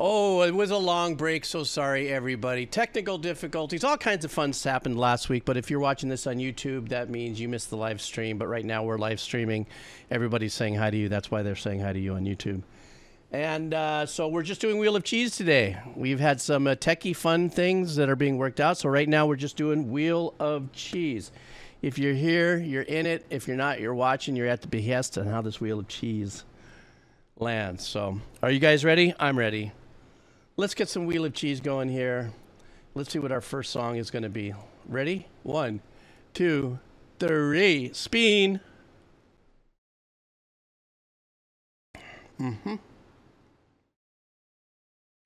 Oh, it was a long break. So sorry, everybody. Technical difficulties, all kinds of fun happened last week. But if you're watching this on YouTube, that means you missed the live stream. But right now we're live streaming. Everybody's saying hi to you. That's why they're saying hi to you on YouTube. And uh, so we're just doing Wheel of Cheese today. We've had some uh, techie fun things that are being worked out. So right now we're just doing Wheel of Cheese. If you're here, you're in it. If you're not, you're watching. You're at the behest on how this Wheel of Cheese lands. So are you guys ready? I'm ready. Let's get some Wheel of Cheese going here. Let's see what our first song is going to be. Ready? One, two, three. Spin. Mm-hmm.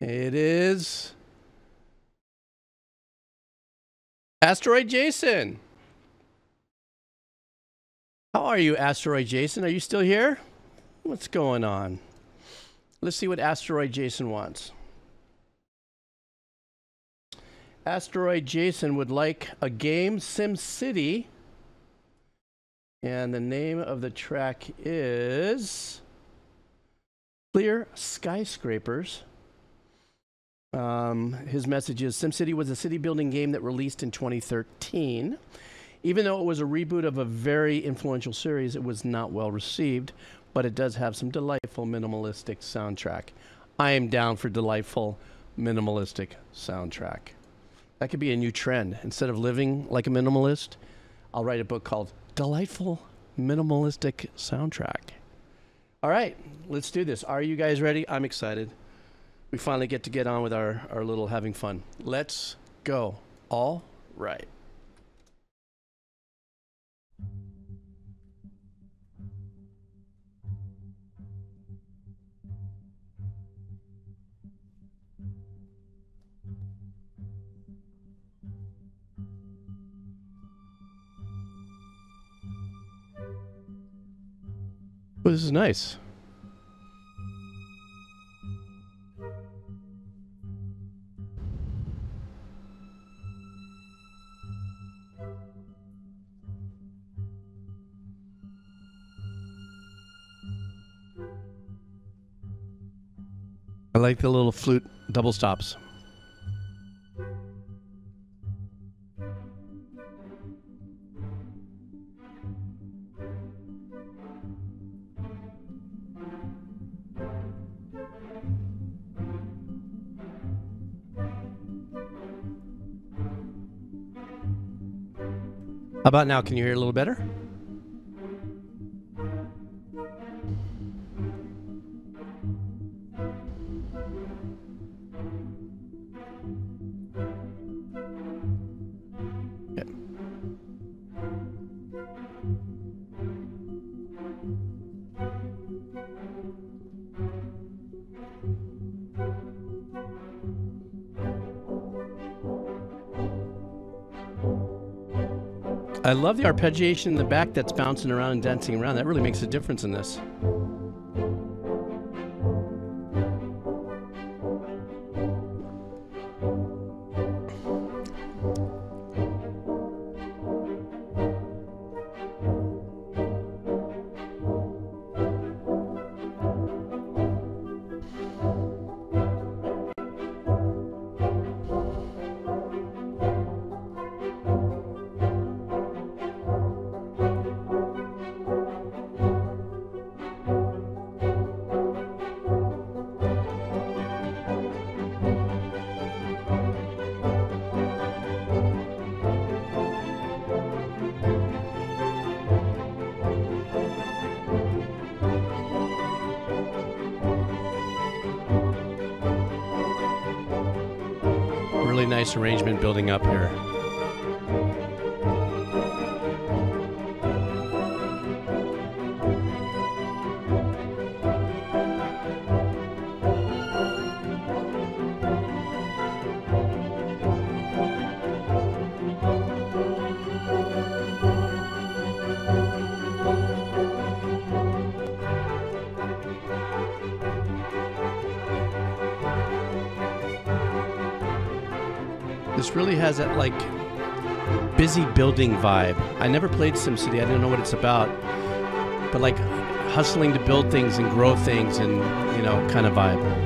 It is Asteroid Jason. How are you, Asteroid Jason? Are you still here? What's going on? Let's see what Asteroid Jason wants. Asteroid Jason would like a game, SimCity. And the name of the track is Clear Skyscrapers. Um, his message is SimCity was a city building game that released in 2013. Even though it was a reboot of a very influential series, it was not well received, but it does have some delightful minimalistic soundtrack. I am down for delightful minimalistic soundtrack. That could be a new trend. Instead of living like a minimalist, I'll write a book called Delightful Minimalistic Soundtrack. All right, let's do this. Are you guys ready? I'm excited. We finally get to get on with our, our little having fun. Let's go. All right. Well, this is nice. I like the little flute double stops. How about now? Can you hear a little better? I love the arpeggiation in the back that's bouncing around and dancing around. That really makes a difference in this. Nice arrangement building up here. Really has that like busy building vibe. I never played SimCity. I didn't know what it's about. But like hustling to build things and grow things and, you know, kind of vibe.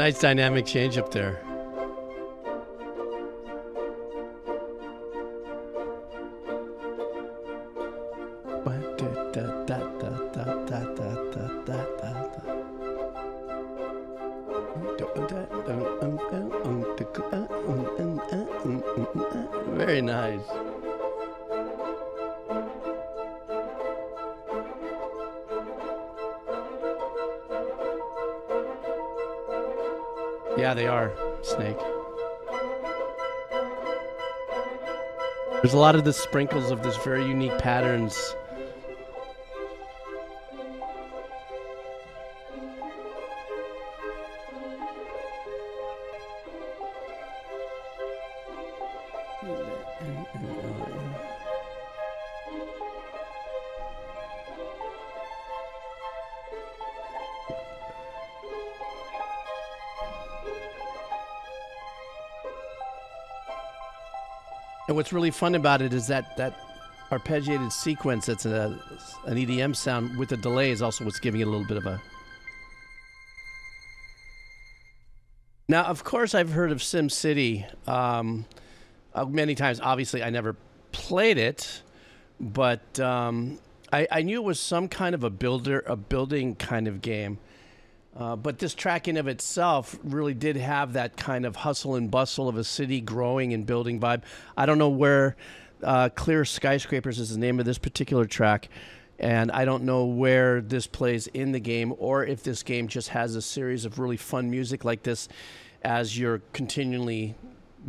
Nice dynamic change up there. Yeah, they are, Snake. There's a lot of the sprinkles of this very unique patterns. What's really fun about it is that that arpeggiated sequence that's a, an EDM sound with a delay is also what's giving it a little bit of a. Now, of course, I've heard of SimCity um, uh, many times. Obviously, I never played it, but um, I, I knew it was some kind of a builder, a building kind of game. Uh, but this track in of itself really did have that kind of hustle and bustle of a city growing and building vibe. I don't know where uh, Clear Skyscrapers is the name of this particular track, and I don't know where this plays in the game or if this game just has a series of really fun music like this as you're continually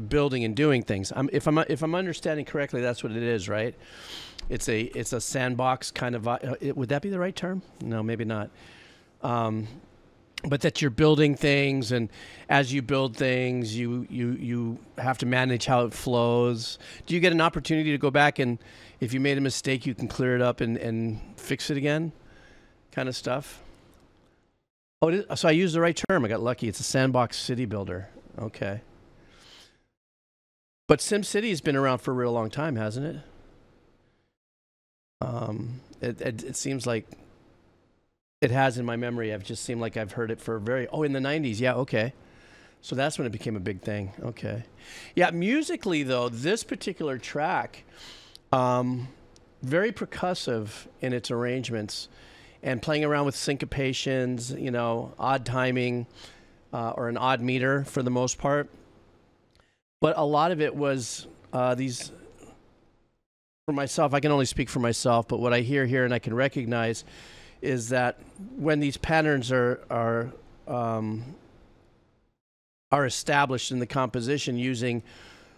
building and doing things. I'm, if I'm if I'm understanding correctly, that's what it is, right? It's a it's a sandbox kind of. Uh, it, would that be the right term? No, maybe not. Um, but that you're building things and as you build things you you you have to manage how it flows. Do you get an opportunity to go back and if you made a mistake you can clear it up and and fix it again? Kind of stuff? Oh so i used the right term. I got lucky. It's a sandbox city builder. Okay. But SimCity has been around for a real long time hasn't it? Um it, it, it seems like it has in my memory. I've just seemed like I've heard it for very oh in the '90s. Yeah, okay. So that's when it became a big thing. Okay. Yeah, musically though, this particular track, um, very percussive in its arrangements, and playing around with syncopations. You know, odd timing, uh, or an odd meter for the most part. But a lot of it was uh, these. For myself, I can only speak for myself, but what I hear here and I can recognize is that when these patterns are are um, are established in the composition using,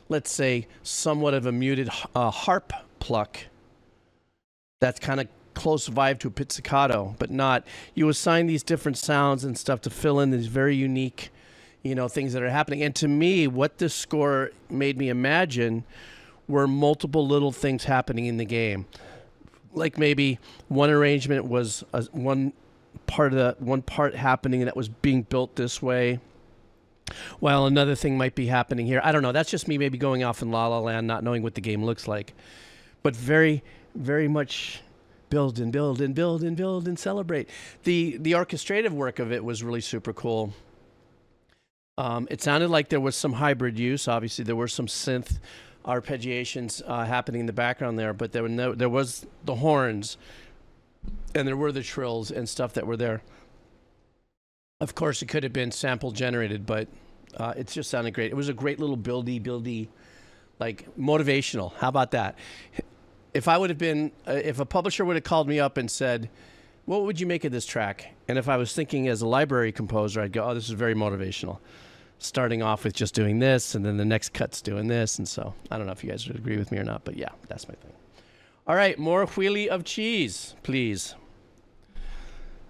let's say, somewhat of a muted uh, harp pluck, that's kind of close vibe to a pizzicato, but not. You assign these different sounds and stuff to fill in these very unique, you know, things that are happening. And to me, what this score made me imagine were multiple little things happening in the game like maybe one arrangement was a, one part of the one part happening that was being built this way while another thing might be happening here i don't know that's just me maybe going off in la la land not knowing what the game looks like but very very much build and build and build and build and celebrate. The the orchestrative work of it was really super cool. Um, it sounded like there was some hybrid use. Obviously, there were some synth arpeggiations uh, happening in the background there, but there were no, there was the horns, and there were the trills and stuff that were there. Of course, it could have been sample generated, but uh, it just sounded great. It was a great little buildy, buildy, like motivational. How about that? If I would have been, uh, if a publisher would have called me up and said, "What would you make of this track?" and if I was thinking as a library composer, I'd go, "Oh, this is very motivational." Starting off with just doing this, and then the next cut's doing this, and so I don't know if you guys would agree with me or not, but yeah, that's my thing. All right, more wheelie of cheese, please.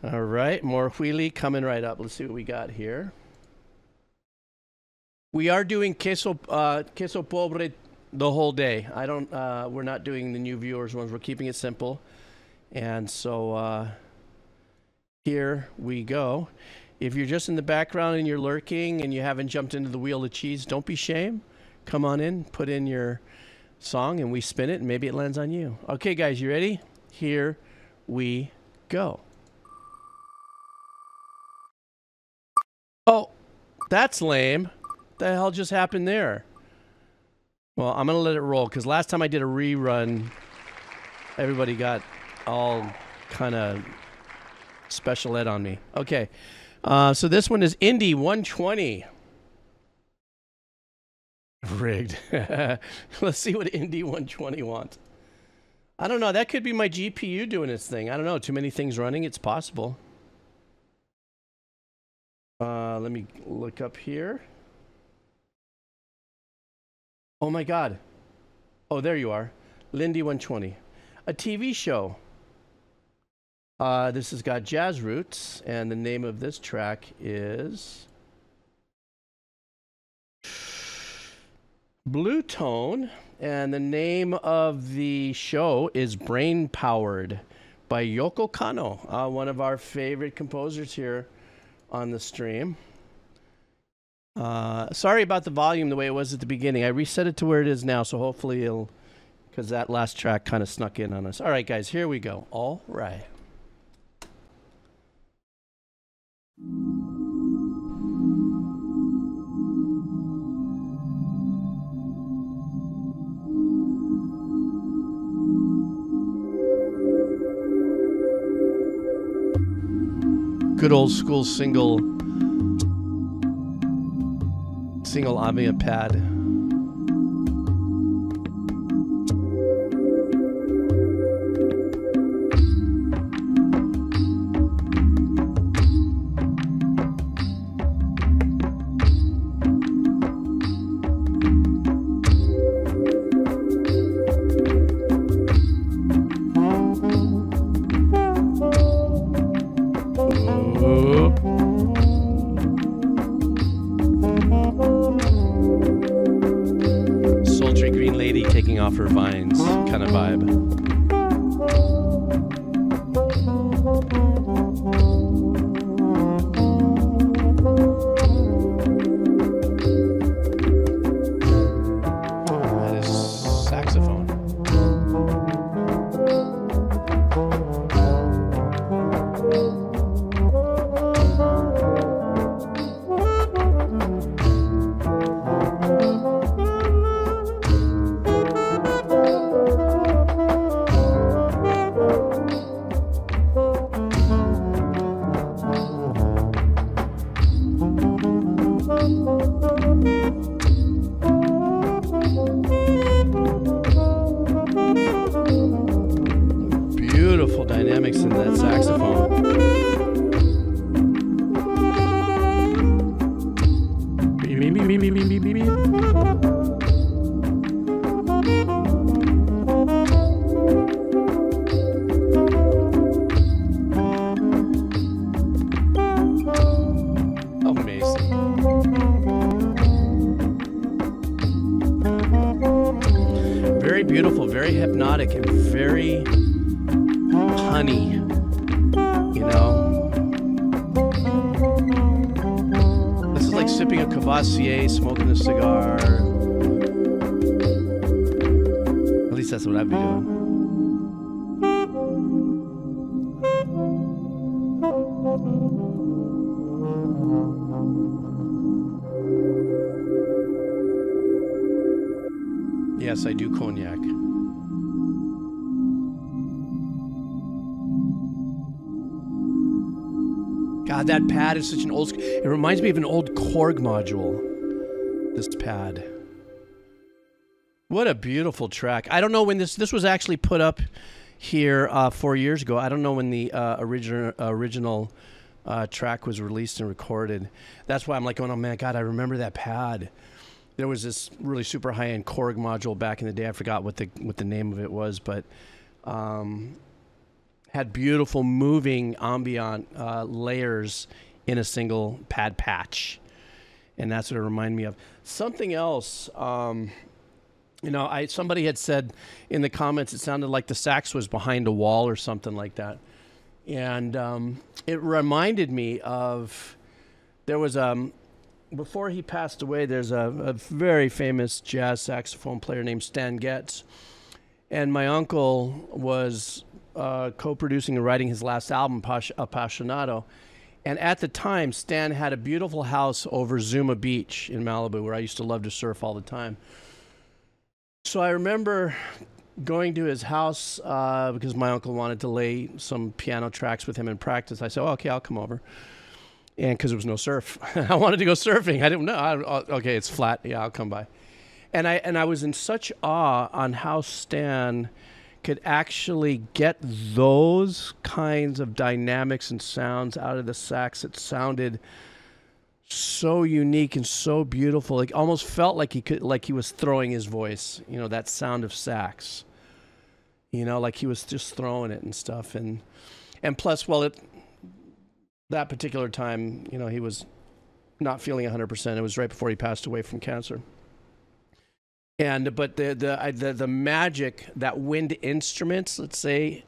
All right, more wheelie coming right up. Let's see what we got here. We are doing queso uh, queso pobre the whole day. I don't. Uh, we're not doing the new viewers ones. We're keeping it simple, and so uh, here we go. If you're just in the background and you're lurking and you haven't jumped into the wheel of cheese, don't be shame. Come on in, put in your song, and we spin it, and maybe it lands on you. Okay, guys, you ready? Here we go. Oh, that's lame. The hell just happened there? Well, I'm going to let it roll because last time I did a rerun, everybody got all kind of special ed on me. Okay. Uh, so this one is Indy 120. Rigged. Let's see what Indy 120 wants. I don't know. That could be my GPU doing its thing. I don't know. Too many things running. It's possible. Uh, let me look up here. Oh my God. Oh, there you are. Lindy 120. A TV show. Uh, this has got jazz roots, and the name of this track is Blue Tone, and the name of the show is Brain Powerd by Yoko Kanno, uh, one of our favorite composers here on the stream. Uh, sorry about the volume the way it was at the beginning. I reset it to where it is now, so hopefully it'll, because that last track kind of snuck in on us. All right, guys, here we go. All right. Good old school single single Avia pad. Such an old. It reminds me of an old Korg module. This pad. What a beautiful track. I don't know when this this was actually put up here uh, four years ago. I don't know when the uh, original original uh, track was released and recorded. That's why I'm like going, oh man, God, I remember that pad. There was this really super high end Korg module back in the day. I forgot what the what the name of it was, but um, had beautiful moving ambient uh, layers in a single pad patch, and that's what it reminded me of. Something else. Um, you know, I somebody had said in the comments it sounded like the sax was behind a wall or something like that, and um, it reminded me of there was um before he passed away. There's a, a very famous jazz saxophone player named Stan Getz, and my uncle was uh, co-producing and writing his last album, Pas- Apasionado. And at the time, Stan had a beautiful house over Zuma Beach in Malibu, where I used to love to surf all the time. So I remember going to his house uh, because my uncle wanted to lay some piano tracks with him in practice. I said, oh, "Okay, I'll come over." And because there was no surf, I wanted to go surfing. I didn't know. I, okay, it's flat. Yeah, I'll come by. And I and I was in such awe on how Stan could actually get those kinds of dynamics and sounds out of the sax. It sounded so unique and so beautiful. It almost felt like he could, like he was throwing his voice. You know, that sound of sax. You know, like he was just throwing it and stuff. And and plus, well, it that particular time, you know, he was not feeling 100%. It was right before he passed away from cancer. And but the the the, the magic that wind instruments, let's say,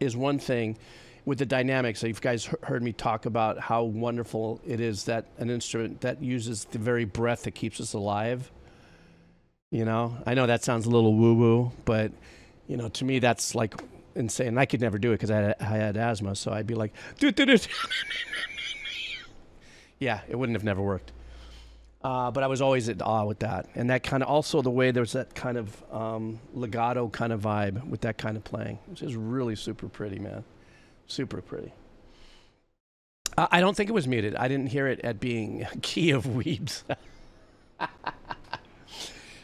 is one thing with the dynamics. You guys heard me talk about how wonderful it is that an instrument that uses the very breath that keeps us alive. You know, I know that sounds a little woo woo, but you know, to me that's like insane. I could never do it because I I had asthma, so I'd be like, yeah, it wouldn't have never worked. Uh, but I was always at awe with that, and that kind of also the way there's that kind of um, legato kind of vibe with that kind of playing, which is really super pretty, man, super pretty. Uh, I don't think it was muted. I didn't hear it at being key of weebs.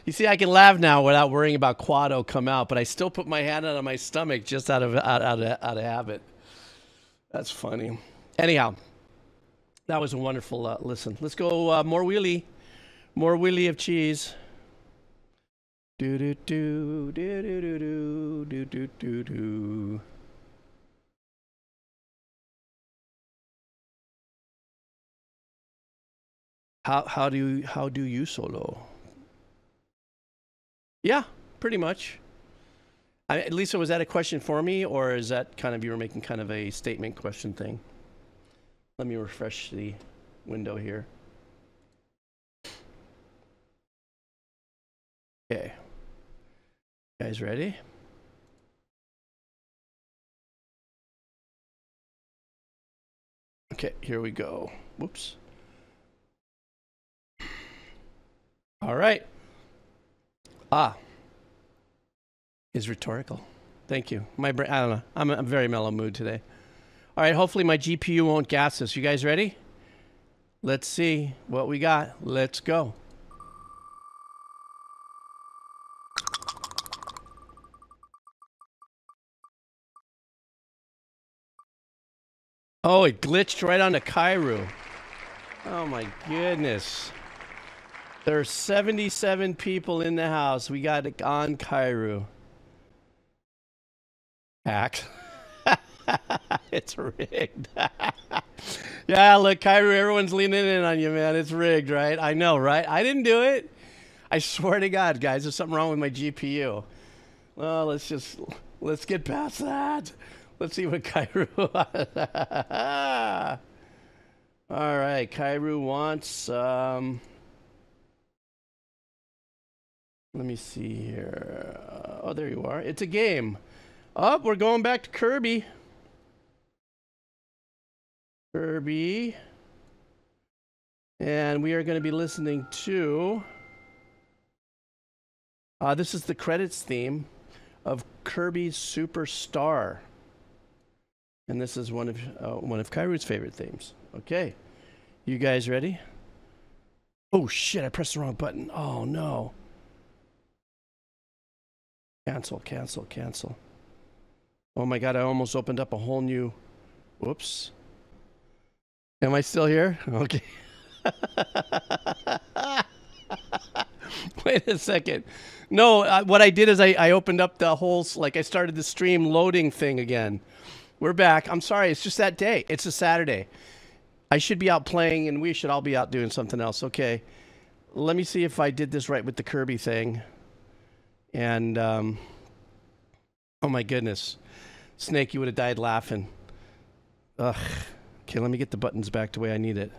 you see, I can laugh now without worrying about Quado come out, but I still put my hand out on my stomach just out of out, out, of, out of habit. That's funny. Anyhow, that was a wonderful uh, listen. Let's go uh, more wheelie, more wheelie of cheese. Do do do do do do do do do do. How how do you, how do you solo? Yeah, pretty much. I, least, was that a question for me, or is that kind of you were making kind of a statement question thing? Let me refresh the window here. Okay. You guys ready? Okay, here we go. Whoops. All right. Ah. Is rhetorical. Thank you. My brain, I don't know. I'm in a very mellow mood today. All right, hopefully my GPU won't gas us. You guys ready? Let's see what we got. Let's go. Oh, it glitched right onto Kairu. Oh my goodness. There are 77 people in the house. We got it on Kairu. Hack. it's rigged. yeah, look, Kyrie, everyone's leaning in on you, man. It's rigged, right? I know, right? I didn't do it. I swear to God, guys, there's something wrong with my GPU. Well, let's just let's get past that. Let's see what Kairu. All right, Kairu wants. Um, let me see here. oh, there you are. It's a game. Up, oh, we're going back to Kirby. Kirby. And we are going to be listening to Uh, this is the credits theme of Kirby's Super Star. And this is one of uh, one of Kairu's favorite themes. Okay. You guys ready? Oh shit, I pressed the wrong button. Oh no. Cancel, cancel, cancel. Oh my god, I almost opened up a whole new Whoops. Am I still here? Okay. Wait a second. No, uh, what I did is I, I opened up the whole, like I started the stream loading thing again. We're back. I'm sorry. It's just that day. It's a Saturday. I should be out playing and we should all be out doing something else. Okay. Let me see if I did this right with the Kirby thing. And, um, oh my goodness. Snake, you would have died laughing. Ugh. Okay, let me get the buttons back the way I need it.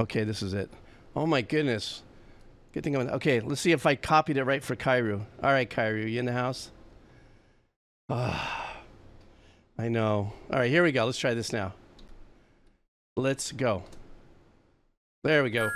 Okay, this is it. Oh my goodness. Good thing I'm okay. Let's see if I copied it right for Kairu. All right, Kairu, you in the house? Ah, I know. All right, here we go. Let's try this now. Let's go. There we go.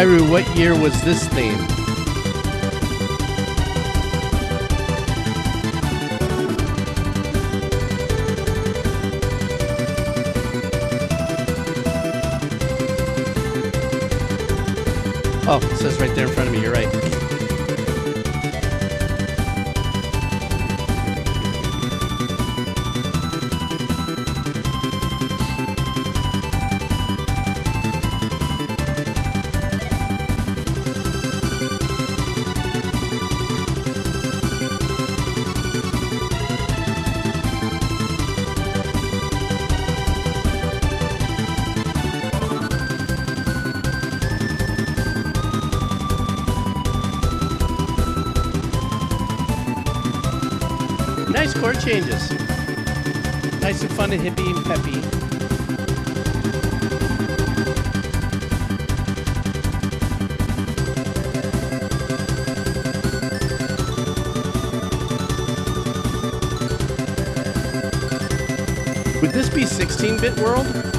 Kairu, what year was this theme? Oh, it says right there in front of me. You're right. 16-bit world?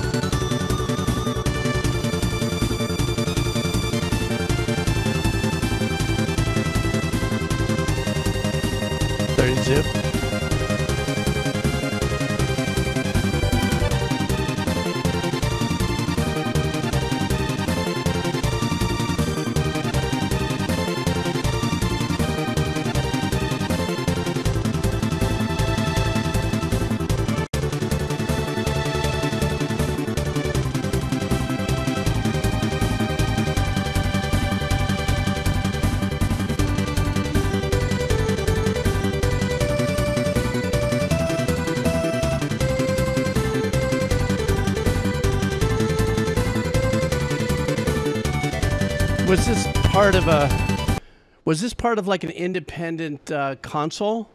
Part of a? Was this part of like an independent uh, console,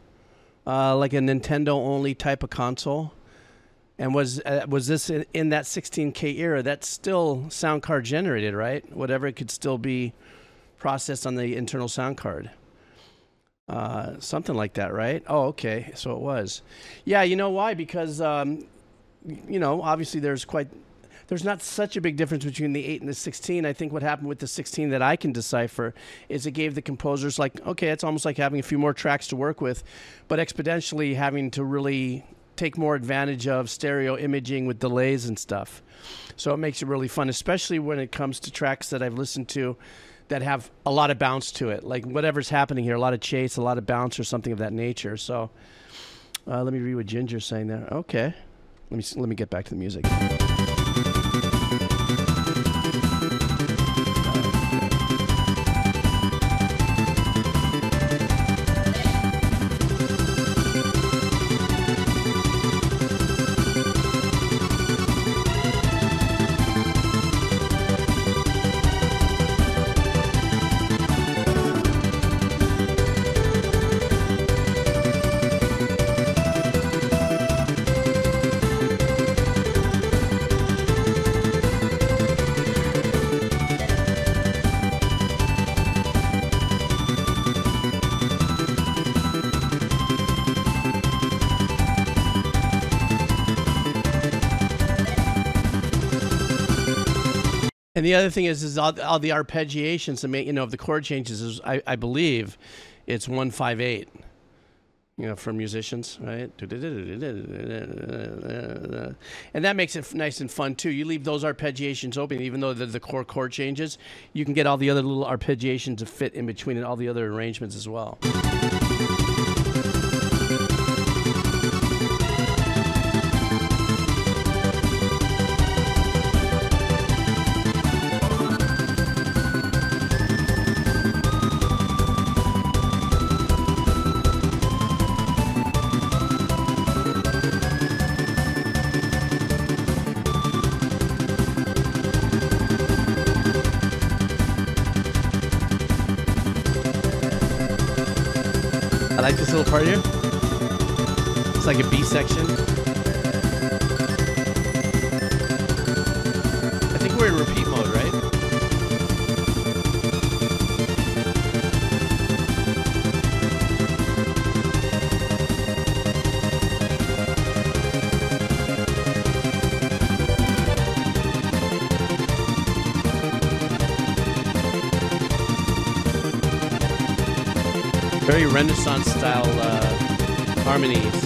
uh, like a Nintendo only type of console? And was uh, was this in, in that 16K era? That's still sound card generated, right? Whatever it could still be processed on the internal sound card. Uh, something like that, right? Oh, okay. So it was. Yeah, you know why? Because um, you know, obviously there's quite there's not such a big difference between the 8 and the 16. I think what happened with the 16 that I can decipher is it gave the composers like, okay, it's almost like having a few more tracks to work with, but exponentially having to really take more advantage of stereo imaging with delays and stuff. So it makes it really fun, especially when it comes to tracks that I've listened to that have a lot of bounce to it. Like whatever's happening here, a lot of chase, a lot of bounce or something of that nature. So uh, let me read what Ginger's saying there. Okay. Let me let me get back to the music. Other thing is, is all, all the arpeggiations, the you know, of the chord changes is, I, I believe, it's one five eight. You know, from musicians, right? And that makes it nice and fun too. You leave those arpeggiations open, even though they're the core chord changes. You can get all the other little arpeggiations to fit in between and all the other arrangements as well. It's like a B section. I think we're in repeat mode, right? Very Renaissance style uh, harmonies.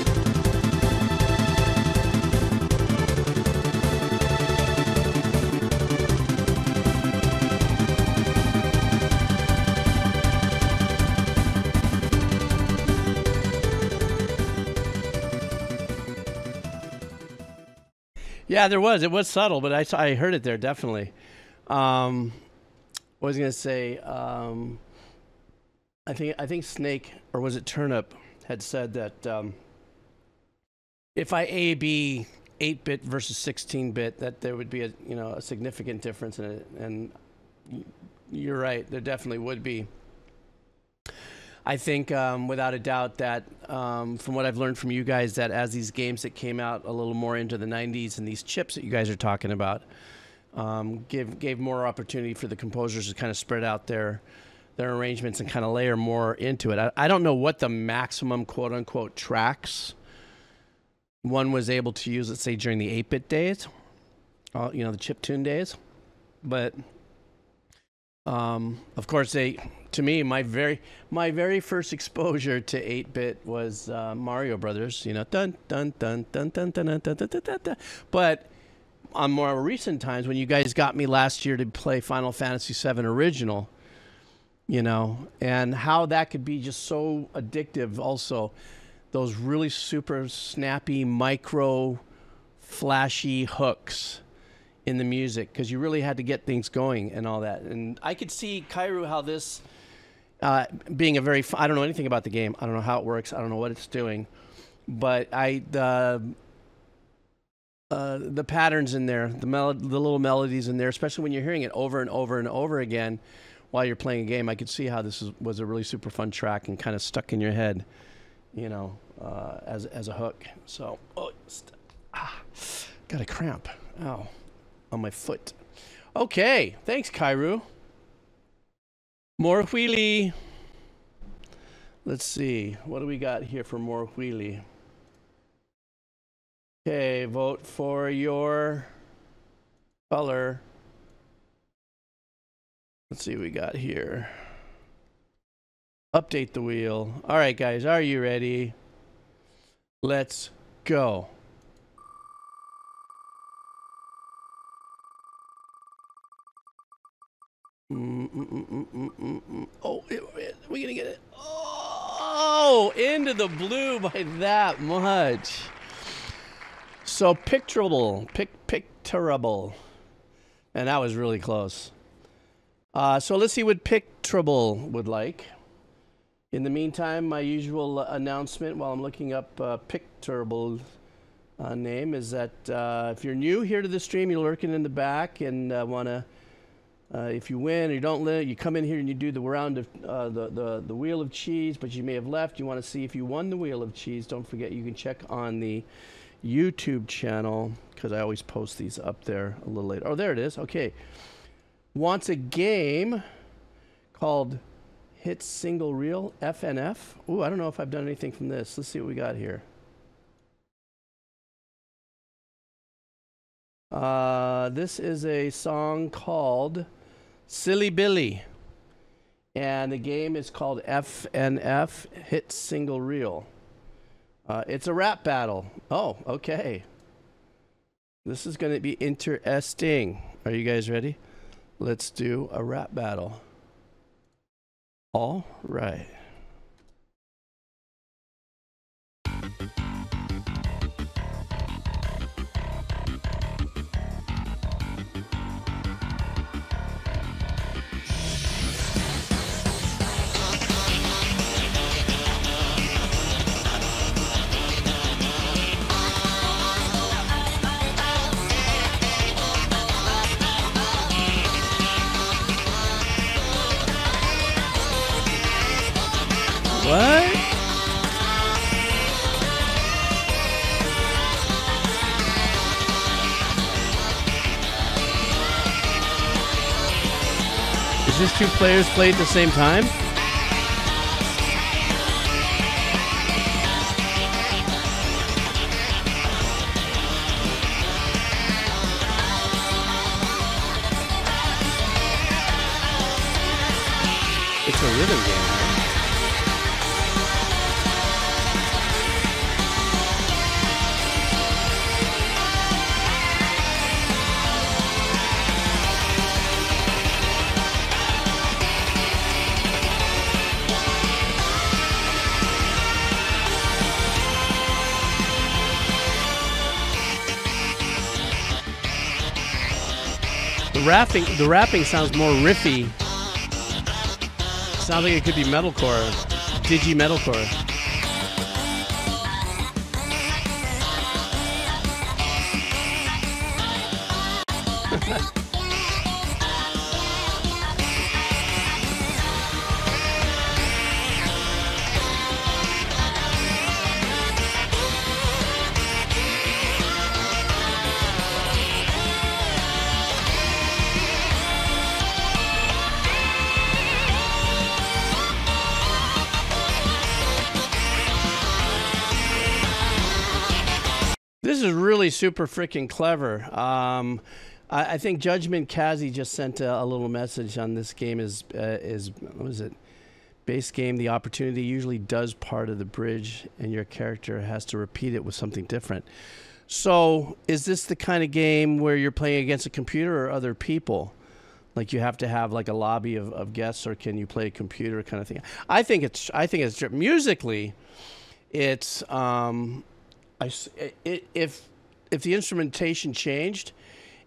Yeah, there was. It was subtle, but I, I heard it there definitely. Um, what was to say? Um, I think I think Snake or was it Turnip had said that um, if I A B eight bit versus sixteen bit, that there would be a you know a significant difference in it, and you're right, there definitely would be. I think um, without a doubt that um, from what I've learned from you guys, that as these games that came out a little more into the 90s and these chips that you guys are talking about, um, give gave more opportunity for the composers to kind of spread out their their arrangements and kind of layer more into it. I, I don't know what the maximum quote unquote tracks one was able to use, let's say during the 8 bit days, uh, you know, the chip tune days. But um, of course, they to me my very my very first exposure to 8 bit was uh, Mario Brothers. You know, dun dun dun dun dun dun dun dun dun dun. dun, dun. But on more recent times, when you guys got me last year to play Final Fantasy VII Original, you know, and how that could be just so addictive. Also, those really super snappy, micro, flashy hooks in the music because you really had to get things going and all that. And I could see Kairu how this uh, being a very I don't know anything about the game. I don't know how it works. I don't know what it's doing, but I the uh, the patterns in there, the mel- the little melodies in there, especially when you're hearing it over and over and over again while you're playing a game, I could see how this is, was a really super fun track and kind of stuck in your head, you know, uh, as as a hook. So, oh, st- ah, got a cramp. Ow, on my foot. Okay, thanks, Kairu. More wheelie. Let's see, what do we got here for more wheelie? Okay, vote for your color. Let's see what we got here. Update the wheel. All right, guys, are you ready? Let's go. Mm, mm, mm, oh, it, we gonna get it. Oh, into the blue by that much. So picturable, pic, picturable, and that was really close. Uh, so let's see what picturable would like. In the meantime, my usual announcement while I'm looking up uh, Pictrable uh, name is that uh, if you're new here to the stream, you're lurking in the back and uh, want to, uh, if you win or you don't win, you come in here and you do the round of uh, the, the, the Wheel of Cheese, but you may have left. You want to see if you won the Wheel of Cheese. Don't forget you can check on the YouTube channel because I always post these up there a little later. Oh, there it is. Okay wants a game called Hit Single Real FNF. Ooh, I don't know if I've done anything from this. Let's see what we got here. Uh, this is a song called Silly Billy. And the game is called FNF Hit Single Real. Uh, it's a rap battle. Oh, okay. This is going to be interesting. Are you guys ready? Let's do a rap battle. All right. This two players play at the same time? Rapping, the rapping sounds more riffy. Sounds like it could be metalcore, digi metalcore. Super freaking clever. Um, I, I think Judgment Kazi just sent a, a little message on this game. Is uh, is what was it? Base game. The opportunity usually does part of the bridge, and your character has to repeat it with something different. So, is this the kind of game where you're playing against a computer or other people? Like you have to have like a lobby of, of guests, or can you play a computer kind of thing? I think it's I think it's musically, it's um, I it, if if the instrumentation changed,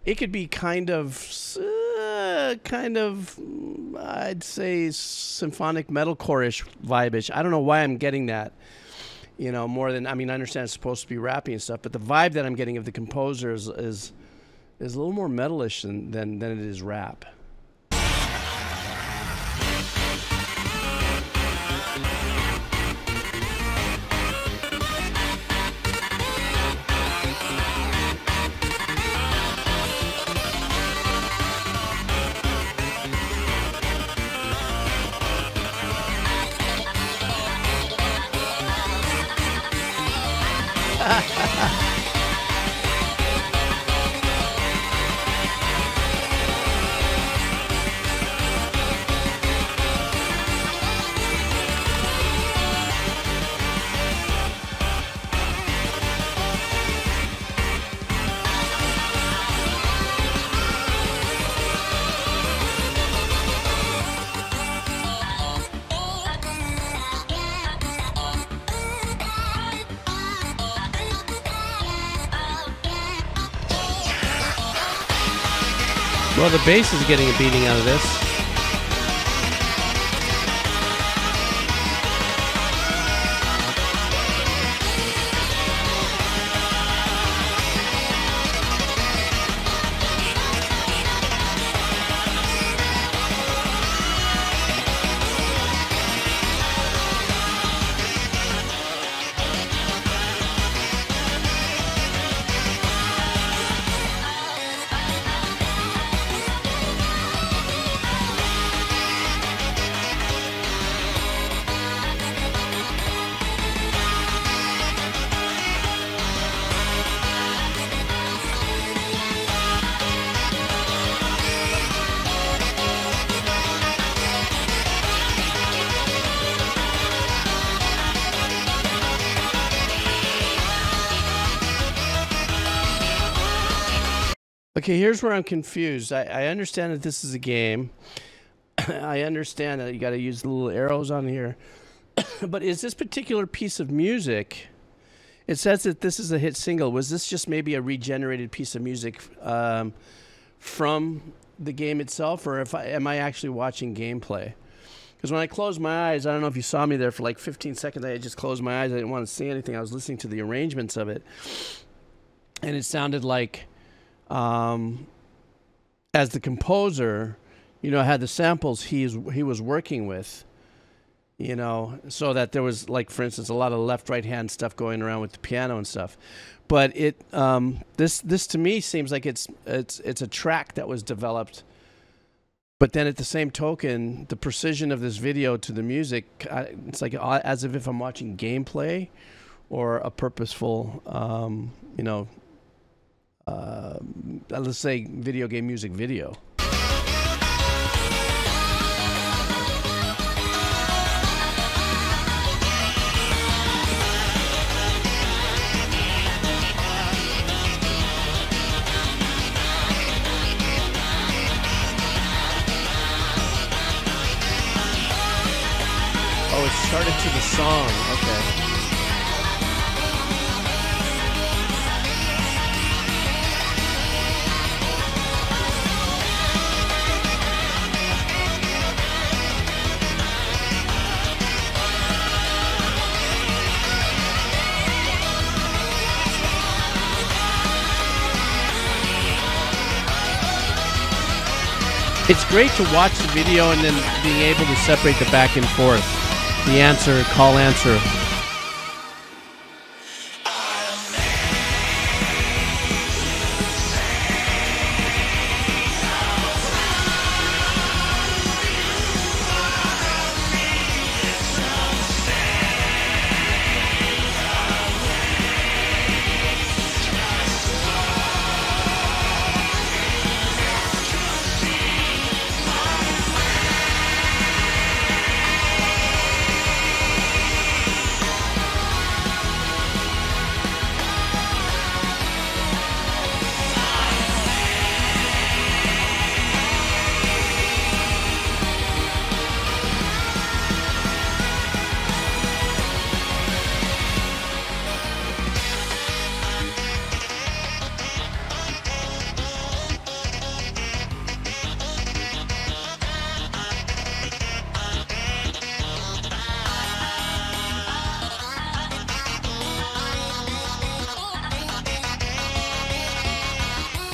it could be kind of uh, kind of I'd say symphonic metalcore-ish vibe-ish. I don't know why I'm getting that. You know, more than I mean, I understand it's supposed to be rappy and stuff, but the vibe that I'm getting of the composer is is, is a little more metalish than, than than it is rap. Bass is getting a beating out of this. Okay, here's where I'm confused. I, I understand that this is a game. I understand that you got to use the little arrows on here. but is this particular piece of music? It says that this is a hit single. Was this just maybe a regenerated piece of music um, from the game itself, or if I, am I actually watching gameplay? Because when I closed my eyes, I don't know if you saw me there for like 15 seconds. I just closed my eyes. I didn't want to see anything. I was listening to the arrangements of it, and it sounded like, um, as the composer, you know, had the samples he's he was working with you know, so that there was like, for instance, a lot of left right hand stuff going around with the piano and stuff. But it um, this this to me seems like it's it's it's a track that was developed. But then at the same token, the precision of this video to the music, it's like uh, as if I'm watching gameplay or a purposeful, um, you know, uh, let's say video game music video. Oh, it started to the song. Okay. It's great to watch the video and then being able to separate the back and forth the answer, call answer.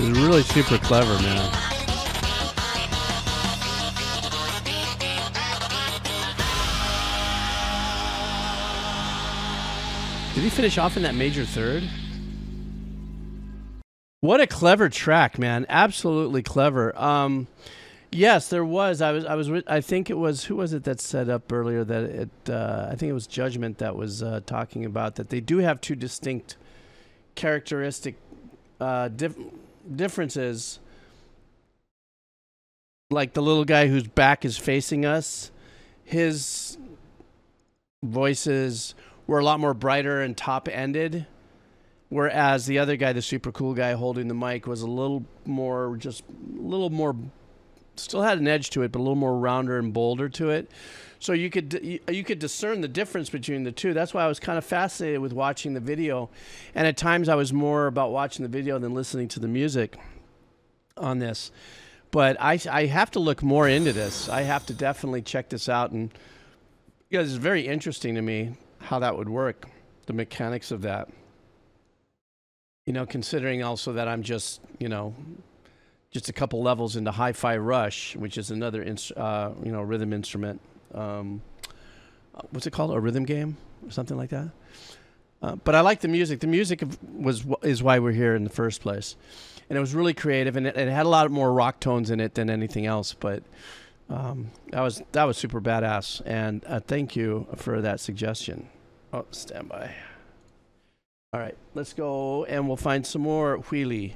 It's really super clever, man. Did he finish off in that major third? What a clever track, man! Absolutely clever. Um, yes, there was. I was. I was. I think it was. Who was it that set up earlier that it? Uh, I think it was Judgment that was uh, talking about that they do have two distinct characteristic uh, diff- differences like the little guy whose back is facing us his voices were a lot more brighter and top ended whereas the other guy the super cool guy holding the mic was a little more just a little more still had an edge to it but a little more rounder and bolder to it so you could you could discern the difference between the two. That's why I was kind of fascinated with watching the video, and at times I was more about watching the video than listening to the music on this. But I I have to look more into this. I have to definitely check this out, and because it's very interesting to me how that would work, the mechanics of that. You know, considering also that I'm just you know just a couple levels into Hi-Fi Rush, which is another uh, you know rhythm instrument um, what's it called? A rhythm game or something like that. Uh, but I like the music. The music was is why we're here in the first place, and it was really creative, and it, it had a lot more rock tones in it than anything else. But um, that was that was super badass, and uh, thank you for that suggestion. Oh, stand by. All right, let's go, and we'll find some more wheelie.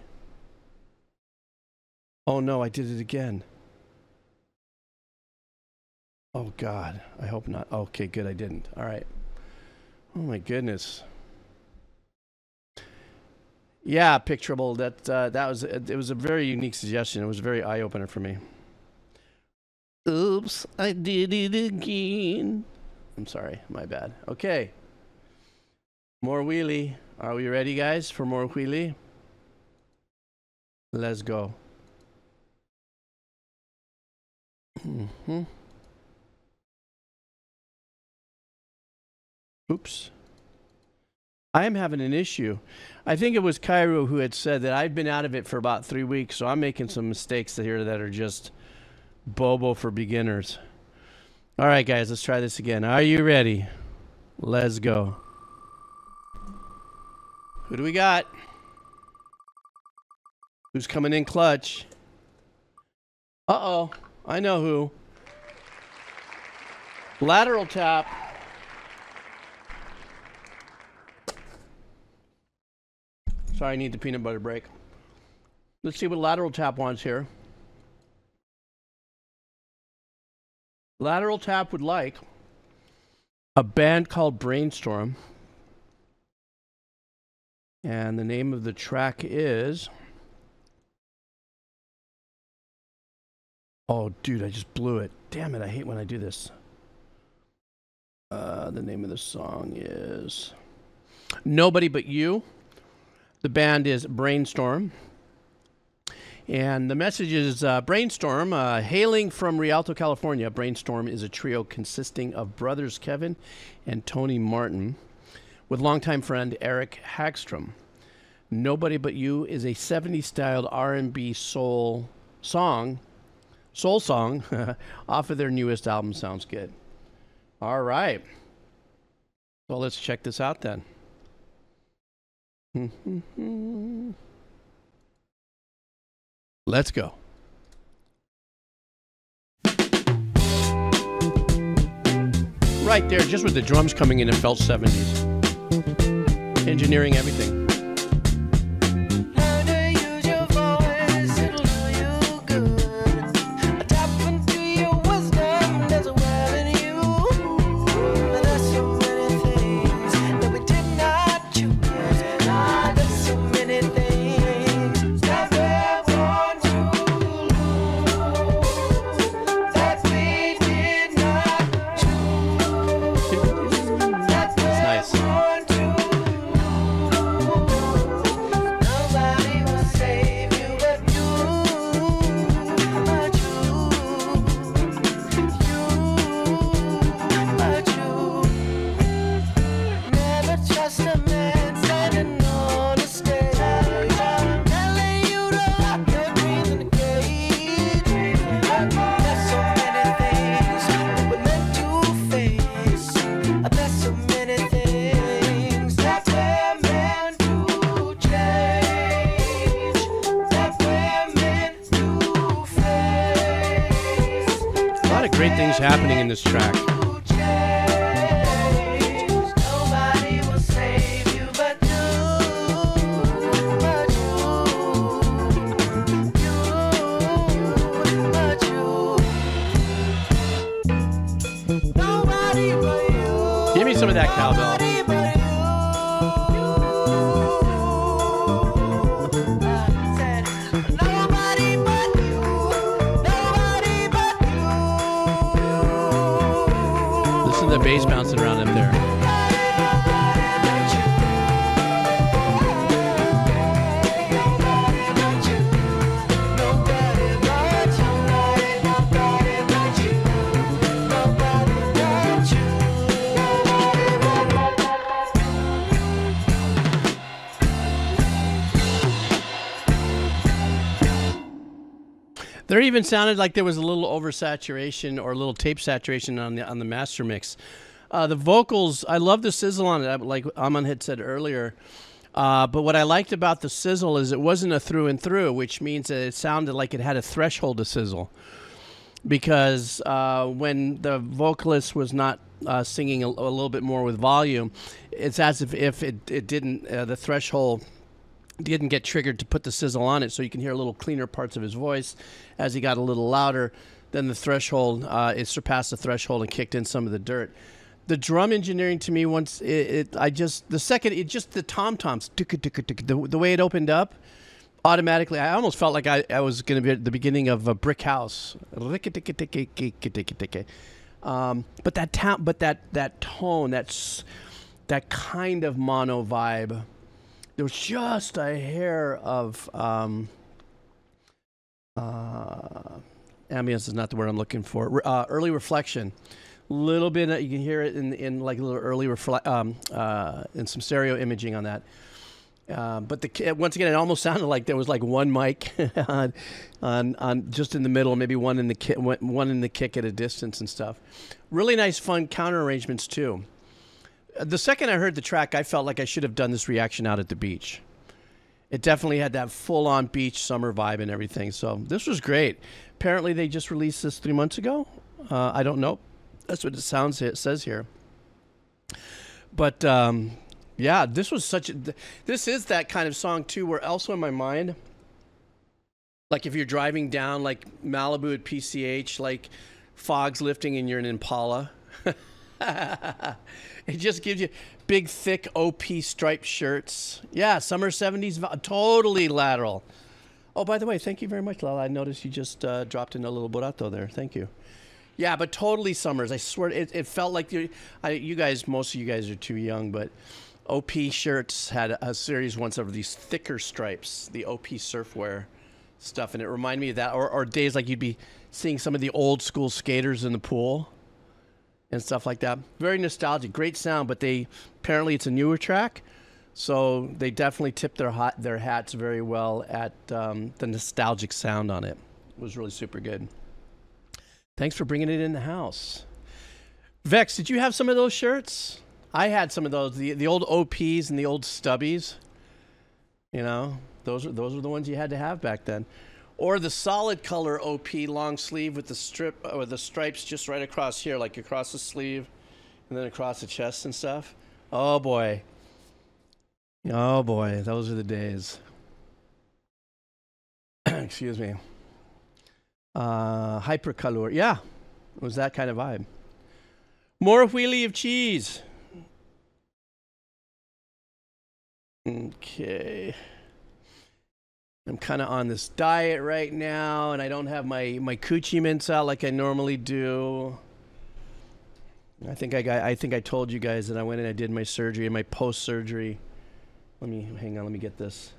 Oh no, I did it again. Oh God, I hope not. Okay, good, I didn't. All right. Oh my goodness. Yeah, picturable. That uh, that was it. Was a very unique suggestion. It was very eye opener for me. Oops, I did it again. I'm sorry, my bad. Okay. More wheelie. Are we ready, guys, for more wheelie? Let's go. Mm-hmm. Oops. I am having an issue. I think it was Kairu who had said that I've been out of it for about three weeks, so I'm making some mistakes here that are just Bobo for beginners. All right, guys, let's try this again. Are you ready? Let's go. Who do we got? Who's coming in clutch? Uh oh. I know who. Lateral tap. Sorry, I need the peanut butter break. Let's see what lateral tap wants here. Lateral Tap would like a band called Brainstory. And the name of the track is. Oh, dude, I just blew it. Damn it, I hate when I do this. Uh, the name of the song is Nobody But You. The band is Brainstory. And the message is uh, Brainstory, uh, hailing from Rialto, California. Brainstory is a trio consisting of brothers Kevin and Tony Martin, with longtime friend Eric Hagstrom. Nobody But You is a 70s styled R&B soul song, soul song, off of their newest album. Sounds good. All right. So let's check this out then. Let's go. Right there, just with the drums coming in, it felt 70s. Engineering everything. Even sounded like there was a little oversaturation or a little tape saturation on the on the master mix. Uh, the vocals, I love the sizzle on it, like Aman had said earlier. Uh, but what I liked about the sizzle is it wasn't a through and through, which means that it sounded like it had a threshold to sizzle. Because uh, when the vocalist was not uh, singing a, a, little bit more with volume, it's as if, if it, it didn't, uh, the threshold didn't get triggered to put the sizzle on it, so you can hear a little cleaner parts of his voice as he got a little louder. Then the threshold, uh, it surpassed the threshold and kicked in some of the dirt. the drum engineering to me once it, it I just the second it just the tom toms the, the way it opened up automatically I almost felt like I, I was going to be at the beginning of a brick house um, but that ta- but that that tone that's that kind of mono vibe there was just a hair of um, uh, ambience is not the word I'm looking for uh, early reflection A little bit. Uh, you can hear it in in like a little early reflect um, uh, in some stereo imaging on that. Uh, but the once again, it almost sounded like there was like one mic on, on, on just in the middle, maybe one in the ki- one in the kick at a distance and stuff. Really nice, fun counter arrangements too. The second I heard the track, I felt like I should have done this reaction out at the beach. It definitely had that full on beach summer vibe and everything. So this was great. Apparently, they just released this three months ago. Uh, I don't know. That's what it sounds it says here. But um, yeah, this was such a. This is that kind of song too, where also in my mind, like if you're driving down like Malibu at PCH, like fog's lifting and you're in Impala. it just gives you big, thick OP striped shirts. Yeah, summer 70s, totally lateral. Oh, by the way, thank you very much, Lala. I noticed you just uh, dropped in a little burato there. Thank you. Yeah, but totally Summers. I swear, it, it felt like you, I, you guys. Most of you guys are too young, but OP shirts had a series once of these thicker stripes, the OP surfwear stuff, and it reminded me of that. Or, or days like you'd be seeing some of the old school skaters in the pool and stuff like that. Very nostalgic, great sound, but they apparently it's a newer track, so they definitely tipped their hot their hats very well at um, the nostalgic sound on it. It was really super good. Thanks for bringing it in the house. Vex, did you have some of those shirts? I had some of those, the the old OPs and the old stubbies. You know, those are those were the ones you had to have back then. Or the solid color OP long sleeve with the strip or uh, the stripes just right across here, like across the sleeve and then across the chest and stuff. Oh boy. Oh boy, those are the days. Excuse me uh, hypercolor. Yeah, it was that kind of vibe. More wheelie of cheese. Okay. I'm kind of on this diet right now, and I don't have my, my coochie mints out like I normally do. I think I got. I think I told you guys that I went and I did my surgery and my post surgery. Let me hang on. Let me get this.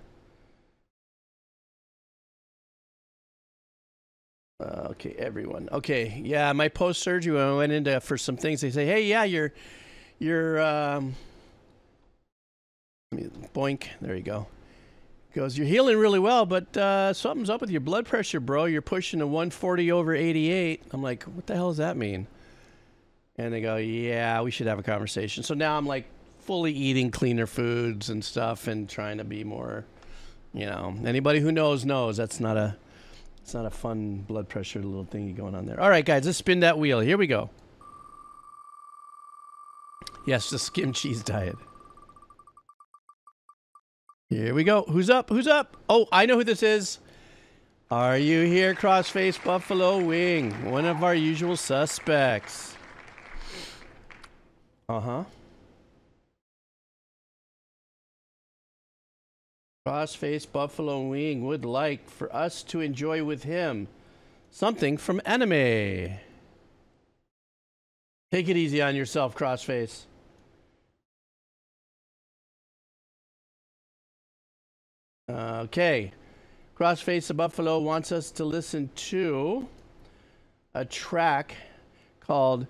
Uh, okay, everyone. Okay, yeah, my post surgery I went into for some things, they say, hey, yeah, you're, you're, um, me boink. There you go. Goes, you're healing really well, but uh, something's up with your blood pressure, bro. You're pushing a 140 over 88. I'm like, what the hell does that mean? And they go, yeah, we should have a conversation. So now I'm like fully eating cleaner foods and stuff and trying to be more, you know, anybody who knows knows that's not a it's not a fun blood pressure little thingy going on there. All right, guys, let's spin that wheel. Here we go. Yes, the skim cheese diet. Here we go. Who's up? Who's up? Oh, I know who this is. Are you here, Crossface Buffalo Wing? One of our usual suspects. Uh huh. Crossface Buffalo Wing would like for us to enjoy with him something from anime. Take it easy on yourself, Crossface. Okay. Crossface the Buffalo wants us to listen to a track called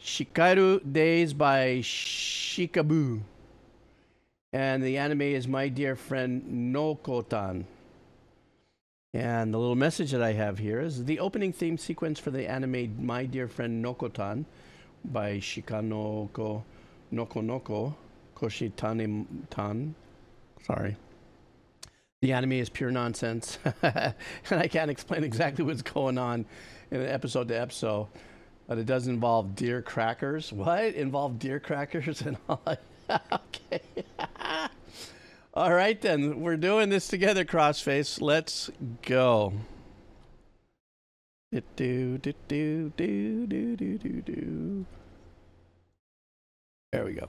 Shikairo Days by Shikabu. And the anime is My Deer Friend Nokotan. And the little message that I have here is the opening theme sequence for the anime My Deer Friend Nokotan by Shikanoko Noko Noko Koshitani Tan. Sorry. The anime is pure nonsense. and I can't explain exactly what's going on in an episode to episode. But it does involve deer crackers. What? Involve deer crackers and all okay. All right, then. We're doing this together, Crossface. Let's go. Do, do, do, do, do, do, do, do. There we go.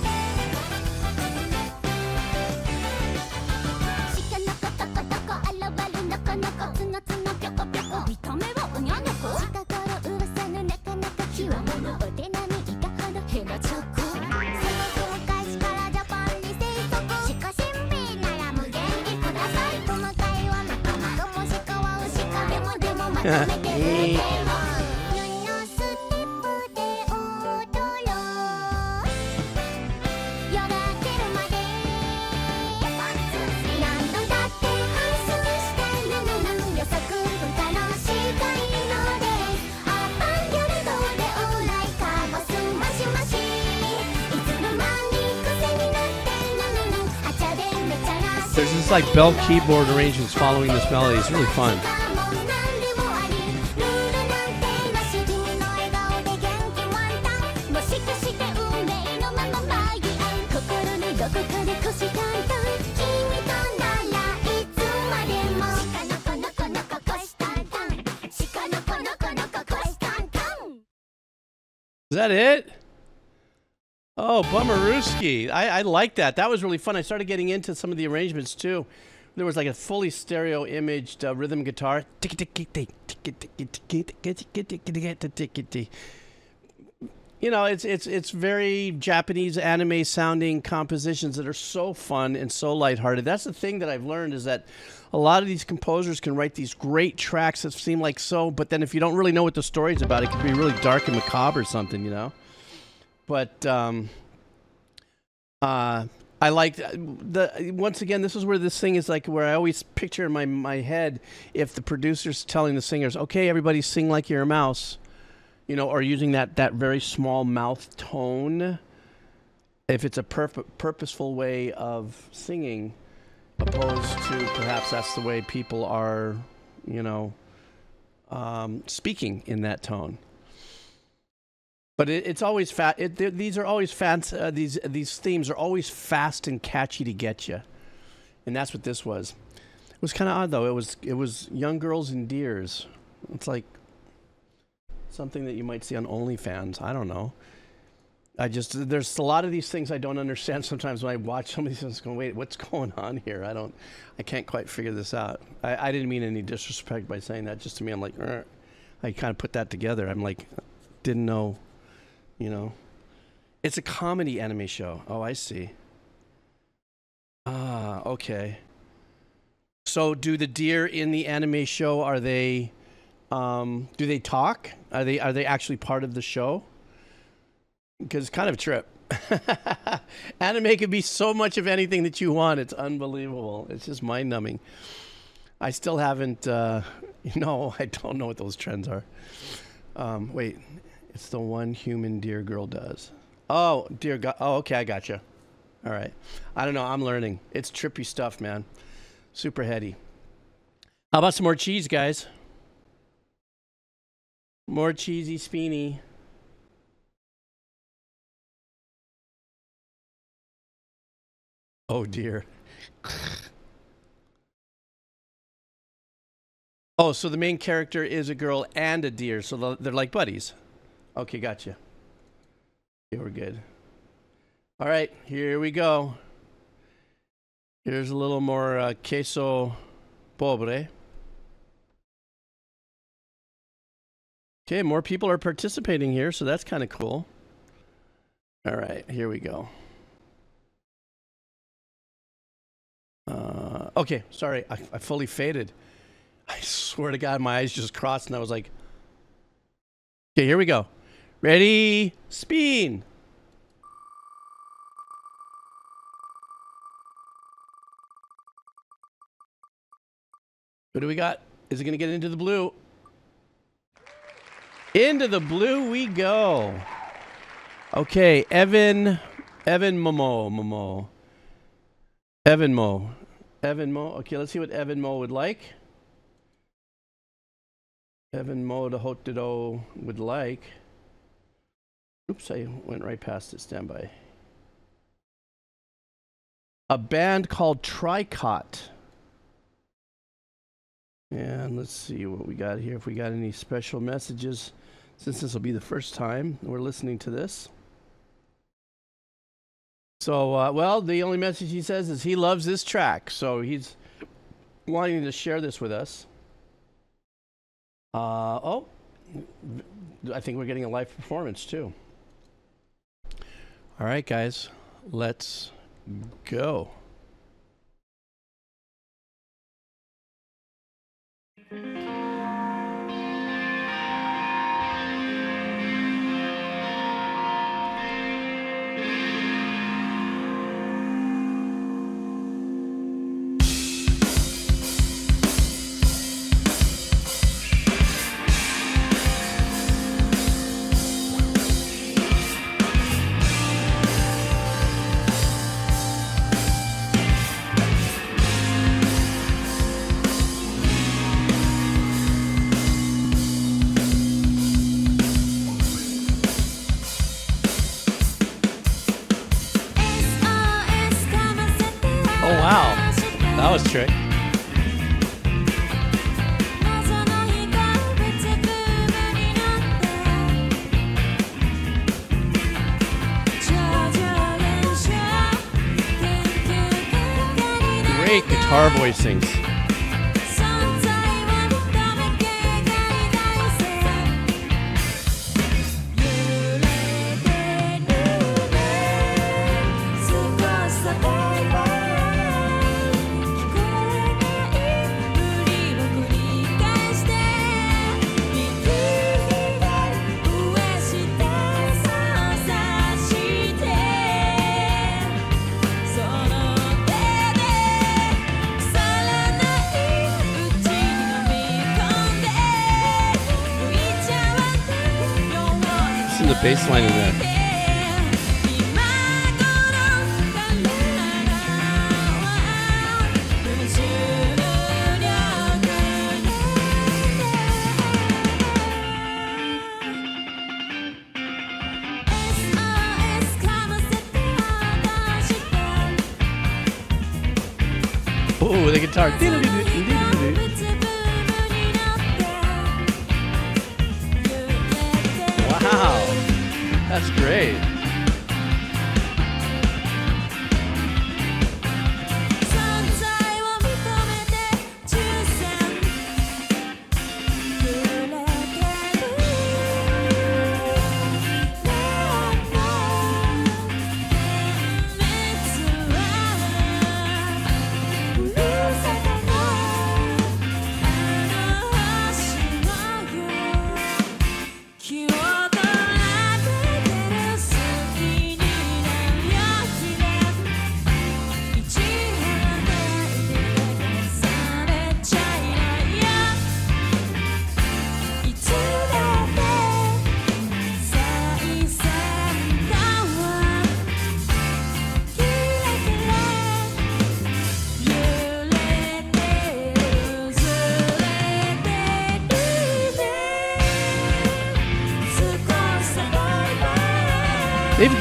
There's this like bell keyboard arrangements following this melody. It's really fun. Oh, Bummerooski. I, I like that. That was really fun. I started getting into some of the arrangements too. There was like a fully stereo imaged uh, rhythm guitar. You know, it's it's it's very Japanese anime sounding compositions that are so fun and so lighthearted. That's the thing that I've learned is that a lot of these composers can write these great tracks that seem like so, but then if you don't really know what the story's about, it can be really dark and macabre or something, you know. But um, uh, I liked the once again. This is where this thing is like where I always picture in my my head if the producer's telling the singers, "Okay, everybody sing like you're a mouse," you know, or using that that very small mouth tone. If it's a purp- purposeful way of singing, opposed to perhaps that's the way people are, you know, um, speaking in that tone. But it, it's always fat. It, these are always fast. Uh, these these themes are always fast and catchy to get you, and that's what this was. It was kind of odd though. It was it was young girls and deers. It's like something that you might see on OnlyFans. I don't know. I just there's a lot of these things I don't understand sometimes when I watch some of these things. Going, wait, what's going on here? I don't, I can't quite figure this out. I, I didn't mean any disrespect by saying that. Just to me, I'm like, "Er." I kind of put that together. I'm like, didn't know, you know. It's a comedy anime show. Oh, I see. Ah, okay. So, do the deer in the anime show are they? Um, do they talk? Are they are they actually part of the show? Because it's kind of a trip. Anime can be so much of anything that you want. It's unbelievable. It's just mind numbing. I still haven't. Uh, no, I don't know what those trends are. Um, wait, it's the one human deer girl does. Oh, dear God. Oh, okay, I gotcha. All right. I don't know. I'm learning. It's trippy stuff, man. Super heady. How about some more cheese, guys? More cheesy speeny. Oh dear. oh, so the main character is a girl and a deer, so they're like buddies. Okay, gotcha. Okay, we're good. All right, here we go. Here's a little more uh, queso pobre. Okay, more people are participating here, so that's kind of cool. All right, here we go. Uh, okay, sorry, I, I fully faded. I swear to God, my eyes just crossed, and I was like, okay, here we go. Ready, spin. What do we got? Is it going to get into the blue? Into the blue we go. Okay, Evan, Evan Momo, Momo. Evan Mo. Evan Mo. Okay, let's see what Evan Mo would like. Evan Mo de Hotido would like. Oops, I went right past it. Standby. A band called Tricot. And let's see what we got here. If we got any special messages, since this will be the first time we're listening to this. So, uh, well, the only message he says is he loves this track. So he's wanting to share this with us. Uh, oh, I think we're getting a live performance too. All right, guys, let's go. Guitar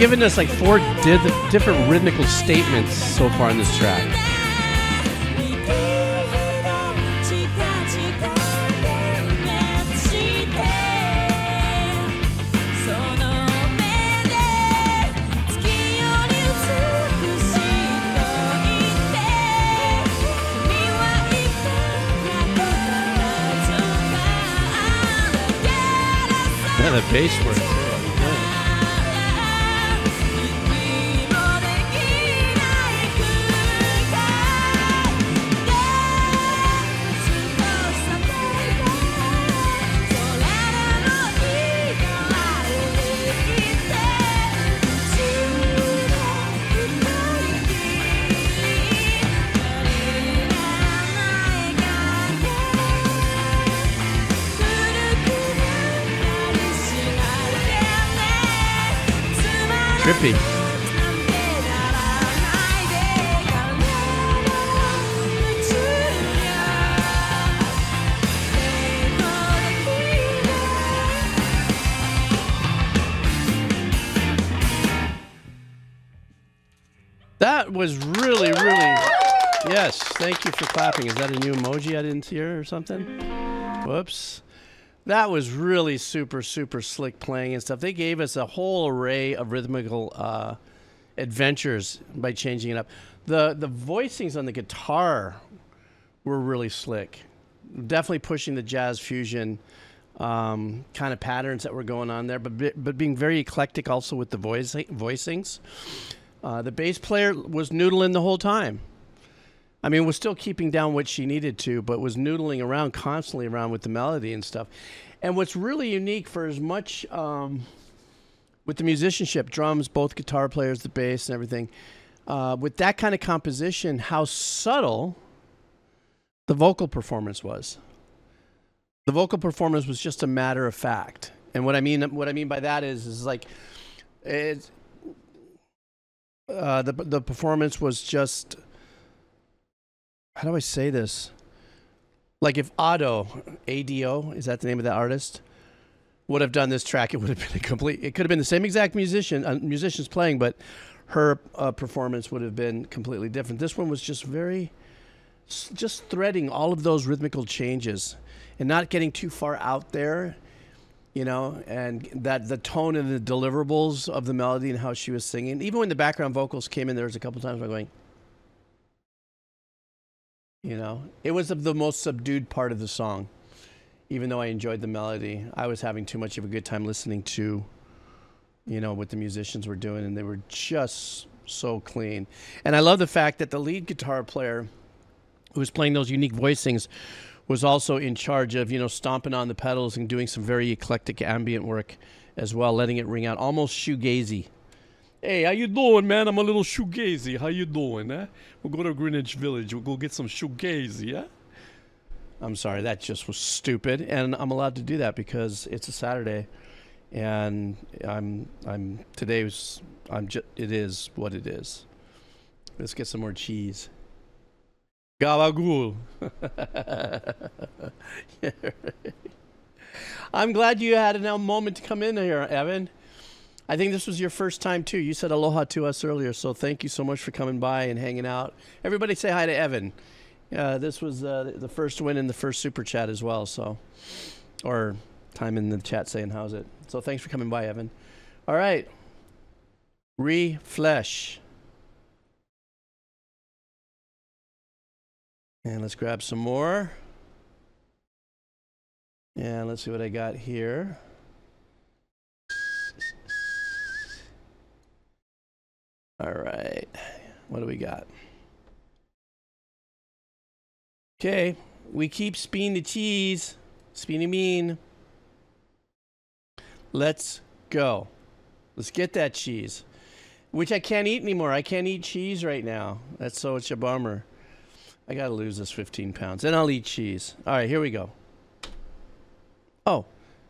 given us like four di- different rhythmical statements so far in this track. Yeah, the bass works. Thank you for clapping. Is that a new emoji I didn't hear or something? Whoops. That was really super, super slick playing and stuff. They gave us a whole array of rhythmical uh, adventures by changing it up. The the voicings on the guitar were really slick. Definitely pushing the jazz fusion um, kind of patterns that were going on there, but but being very eclectic also with the voicings. Uh, the bass player was noodling the whole time. I mean, was still keeping down what she needed to, but was noodling around constantly around with the melody and stuff. And what's really unique for as much um, with the musicianship, drums, both guitar players, the bass, and everything, uh, with that kind of composition, how subtle the vocal performance was. The vocal performance was just a matter of fact. And what I mean, what I mean by that is, is like, it's, uh, the the performance was just how do I say this? Like if Ado, ADO, is that the name of that artist? Would have done this track, it would have been a complete. It could have been the same exact musician, uh, musicians playing, but her uh, performance would have been completely different. This one was just very, just threading all of those rhythmical changes, and not getting too far out there, you know, and that the tone and the deliverables of the melody and how she was singing. Even when the background vocals came in, there was a couple times I'm going. You know, it was the most subdued part of the song. Even though I enjoyed the melody, I was having too much of a good time listening to, you know, what the musicians were doing, and they were just so clean. And I love the fact that the lead guitar player, who was playing those unique voicings, was also in charge of, you know, stomping on the pedals and doing some very eclectic ambient work as well, letting it ring out almost shoegazy. Hey, how you doing, man? I'm a little shoegazy. How you doing, eh? We'll go to Greenwich Village. We'll go get some shoegazy, yeah? I'm sorry, that just was stupid, and I'm allowed to do that because it's a Saturday, and I'm I'm today was I'm just it is what it is. Let's get some more cheese. Gabagool. I'm glad you had a moment to come in here, Evan. I think this was your first time too. You said aloha to us earlier, so thank you so much for coming by and hanging out. Everybody say hi to Evan. Uh, this was uh, the first win in the first super chat as well, so or time in the chat saying how's it. So thanks for coming by, Evan. All right, reflesh, and let's grab some more. And let's see what I got here. All right. What do we got? Okay. We keep spinning the cheese. Spinning mean. Let's go. Let's get that cheese. Which I can't eat anymore. I can't eat cheese right now. That's so it's a bummer. I gotta lose this 15 pounds. Then I'll eat cheese. All right, here we go. Oh,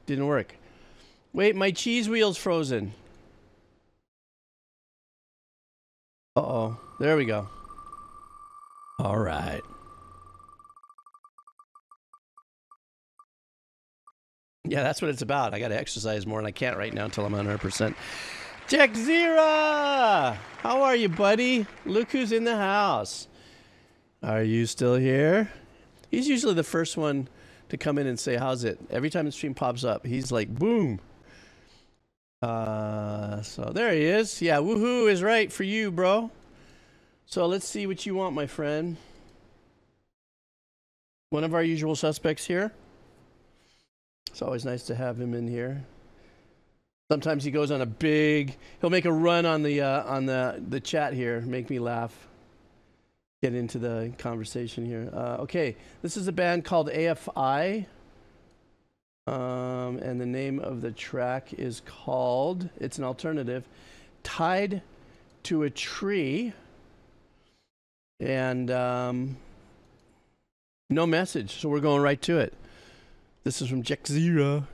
didn't work. Wait, my cheese wheel's frozen. Uh oh. There we go. All right. Yeah, that's what it's about. I got to exercise more, and I can't right now until I'm 100%. Jack Zira! How are you, buddy? Look who's in the house. Are you still here? He's usually the first one to come in and say, How's it? Every time the stream pops up, he's like, Boom. Uh, so there he is. Yeah, woohoo is right for you, bro. So let's see what you want, my friend. One of our usual suspects here. It's always nice to have him in here. Sometimes he goes on a big. He'll make a run on the uh, on the the chat here, make me laugh. Get into the conversation here. Uh, okay, this is a band called AFI. Um, and the name of the track is called, it's an alternative, Tied to a Tree. And um, no message, so we're going right to it. This is from Jack Zira.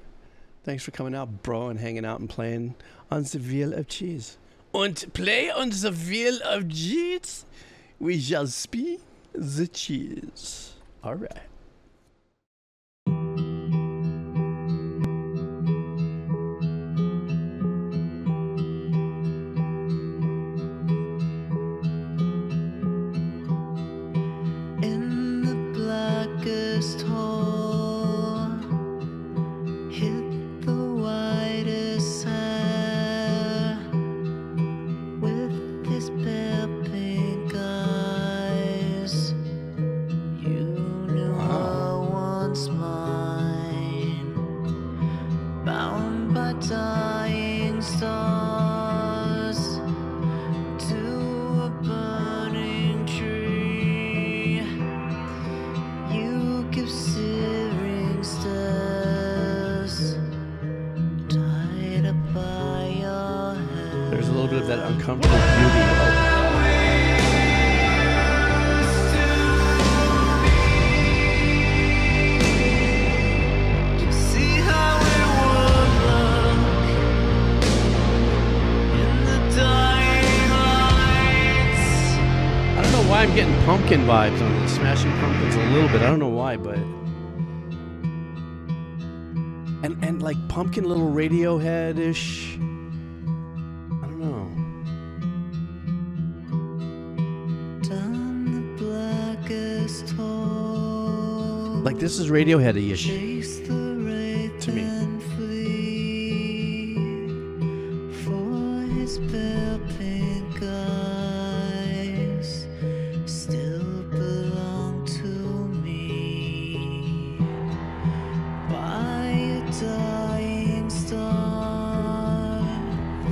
Thanks for coming out, bro, and hanging out and playing on the Wheel of Cheese. And play on the Wheel of Cheese. We shall spin the cheese. All right. A dying star.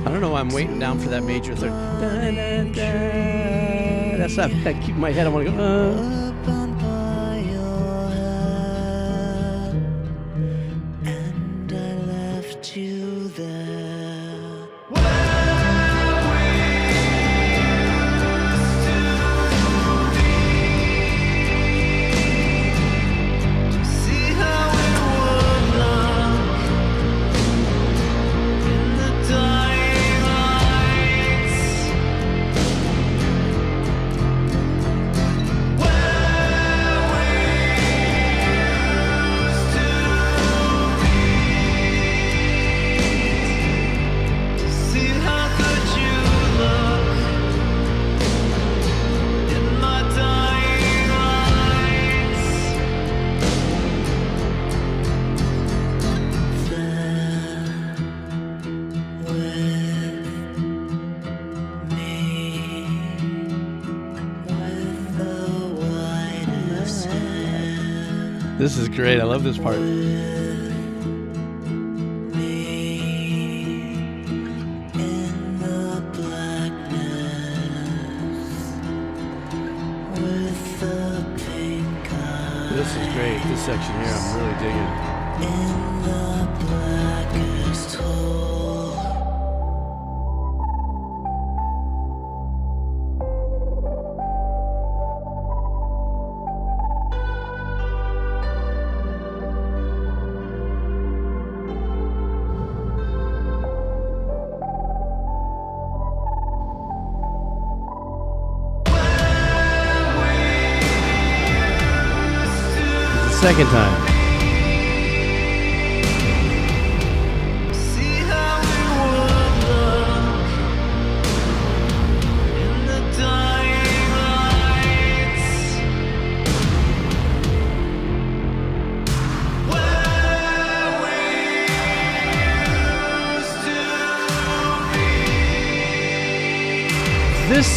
I don't know why I'm waiting down for that major third. That's not. I keep my head. I want to go. Uh. Great. I love this part.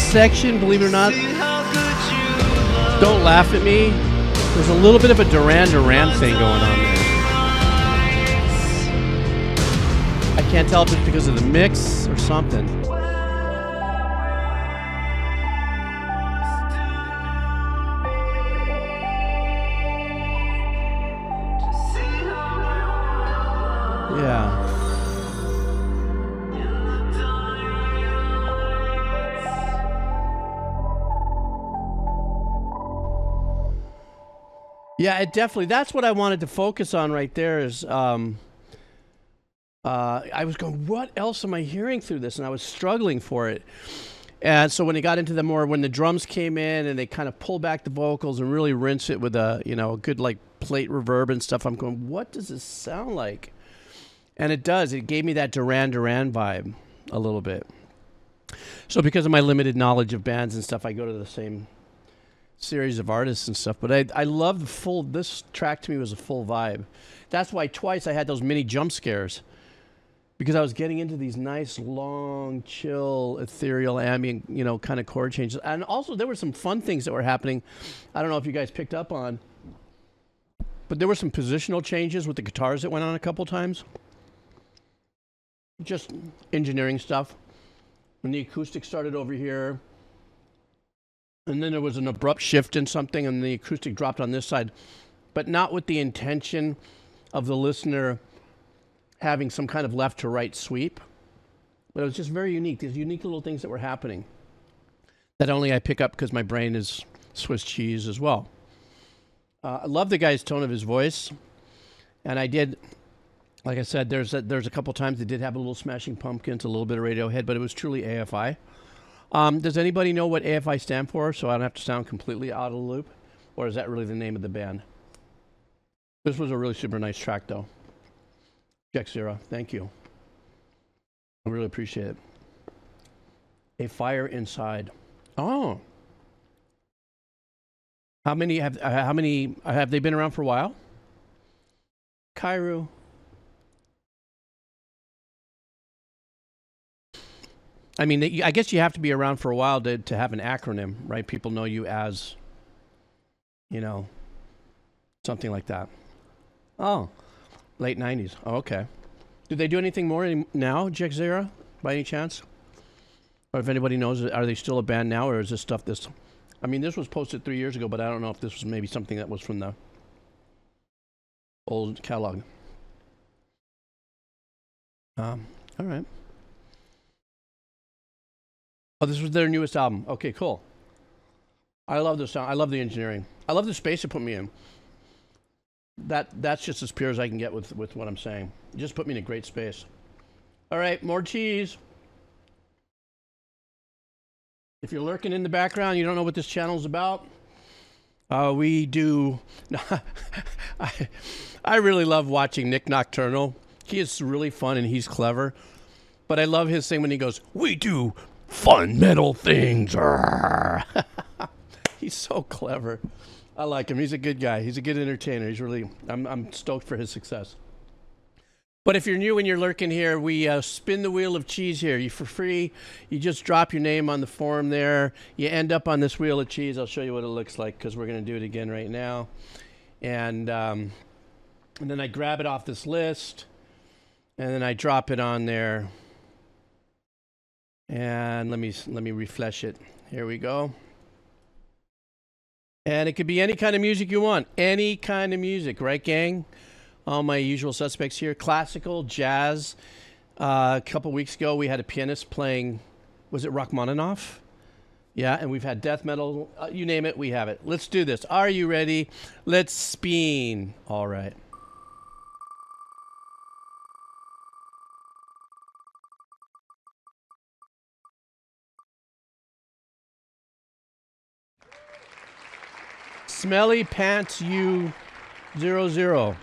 Section, believe it or not, be. See how good you look. don't laugh at me. There's a little bit of a Duran Duran thing going on there. I can't tell if it's because of the mix or something. Yeah, it definitely. That's what I wanted to focus on right there. Is um, uh, I was going, what else am I hearing through this? And I was struggling for it. And so when it got into the more, when the drums came in and they kind of pull back the vocals and really rinse it with a, you know, a good like plate reverb and stuff, I'm going, what does this sound like? And it does. It gave me that Duran Duran vibe a little bit. So because of my limited knowledge of bands and stuff, I go to the same series of artists and stuff. But I I love the full. This track to me was a full vibe. That's why twice I had those mini jump scares because I was getting into these nice, long, chill, ethereal, ambient, you know, kind of chord changes. And also, there were some fun things that were happening. I don't know if you guys picked up on, but there were some positional changes with the guitars that went on a couple times. Just engineering stuff. When the acoustic started over here, and then there was an abrupt shift in something, and the acoustic dropped on this side, but not with the intention of the listener having some kind of left to right sweep. But it was just very unique. These unique little things that were happening that only I pick up because my brain is Swiss cheese as well. Uh, I love the guy's tone of his voice, and I did, like I said, there's a, there's a couple times they did have a little Smashing Pumpkins, a little bit of Radiohead, but it was truly AFI. Um, does anybody know what AFI stand for? So I don't have to sound completely out of the loop, or is that really the name of the band? This was a really super nice track, though. Jack Zero, thank you. I really appreciate it. A fire inside. Oh. How many have uh, how many uh, have they been around for a while? Kairu. I mean, I guess you have to be around for a while to, to have an acronym, right? People know you as, you know, something like that. Oh, late 90s. Oh, okay. Do they do anything more now, Jack by any chance? Or if anybody knows, are they still a band now, or is this stuff this? I mean, this was posted three years ago, but I don't know if this was maybe something that was from the old catalog. Um, all right. Oh, this was their newest album. Okay, cool. I love the sound. I love the engineering. I love the space it put me in. That that's just as pure as I can get with with what I'm saying. It just put me in a great space. All right, more cheese. If you're lurking in the background, you don't know what this channel is about. Uh, we do. I, I really love watching Nik Nocturnal. He is really fun and he's clever. But I love his thing when he goes, "We do fun metal things." he's so clever. I like him. He's a good guy. He's a good entertainer. He's really. I'm I'm stoked for his success. But if you're new and you're lurking here, we uh, spin the wheel of cheese here. You for free. You just drop your name on the form there. You end up on this wheel of cheese. I'll show you what it looks like because we're going to do it again right now. And um, and then I grab it off this list, and then I drop it on there. And let me let me refresh it. Here we go. And it could be any kind of music you want. Any kind of music, right, gang? All my usual suspects here classical, jazz. Uh, a couple weeks ago, we had a pianist playing, was it Rachmaninoff? Yeah, and we've had death metal. Uh, you name it, we have it. Let's do this. Are you ready? Let's spin. All right. Smelly Pants U zero zero.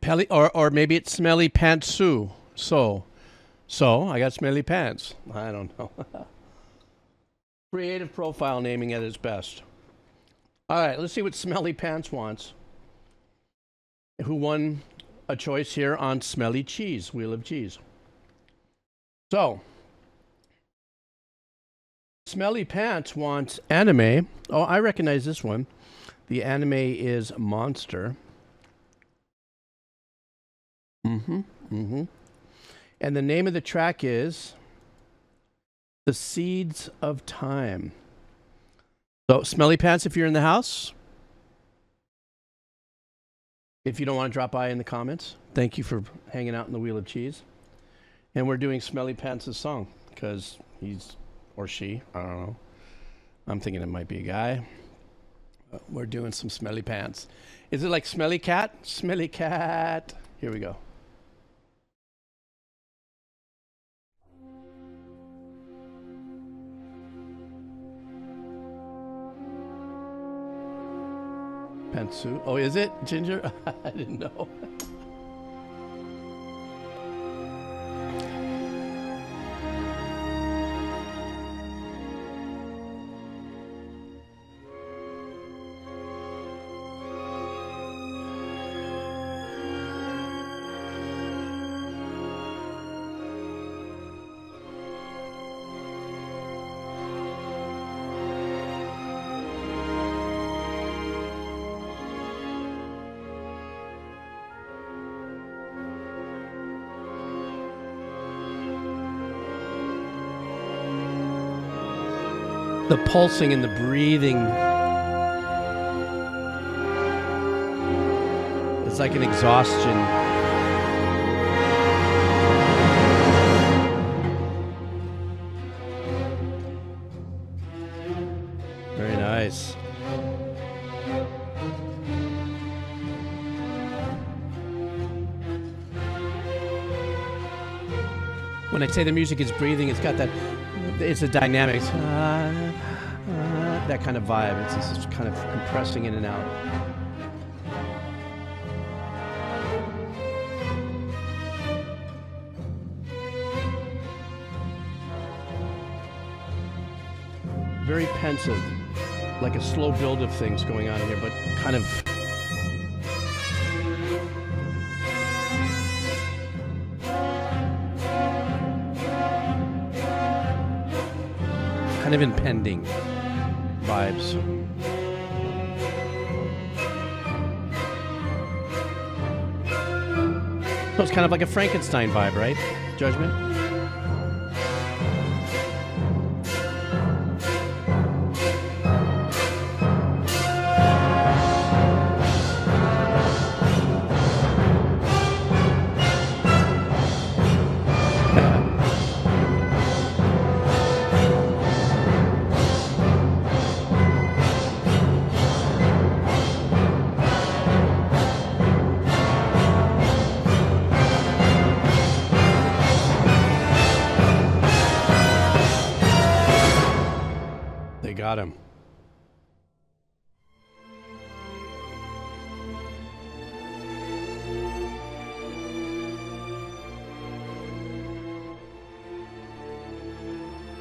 Pelly, or or maybe it's Smelly Pants Pantsu. So, so I got Smelly Pants. I don't know. Creative profile naming at its best. All right, let's see what Smelly Pants wants. Who won a choice here on Smelly Cheese, Wheel of Cheese? So, Smelly Pants wants anime. Oh, I recognize this one. The anime is Monster. Mm-hmm. Mm-hmm. And the name of the track is The Seeds of Time. So, Smelly Pants, if you're in the house, if you don't want to drop by in the comments, thank you for hanging out in the Wheel of Cheese. And we're doing Smelly Pants' song because he's or she. I don't know. I'm thinking it might be a guy. We're doing some smelly pants. Is it like smelly cat? Smelly cat. Here we go. Pantsu. Oh, is it Ginger? I didn't know. Pulsing and the breathing. It's like an exhaustion. Very nice. When I say the music is breathing, it's got that, it's a dynamics, uh, that kind of vibe. It's just kind of compressing in and out. Very pensive, like a slow build of things going on here, but kind of kind of impending vibes. So it's kind of like a Frankenstein vibe, right? Judgment?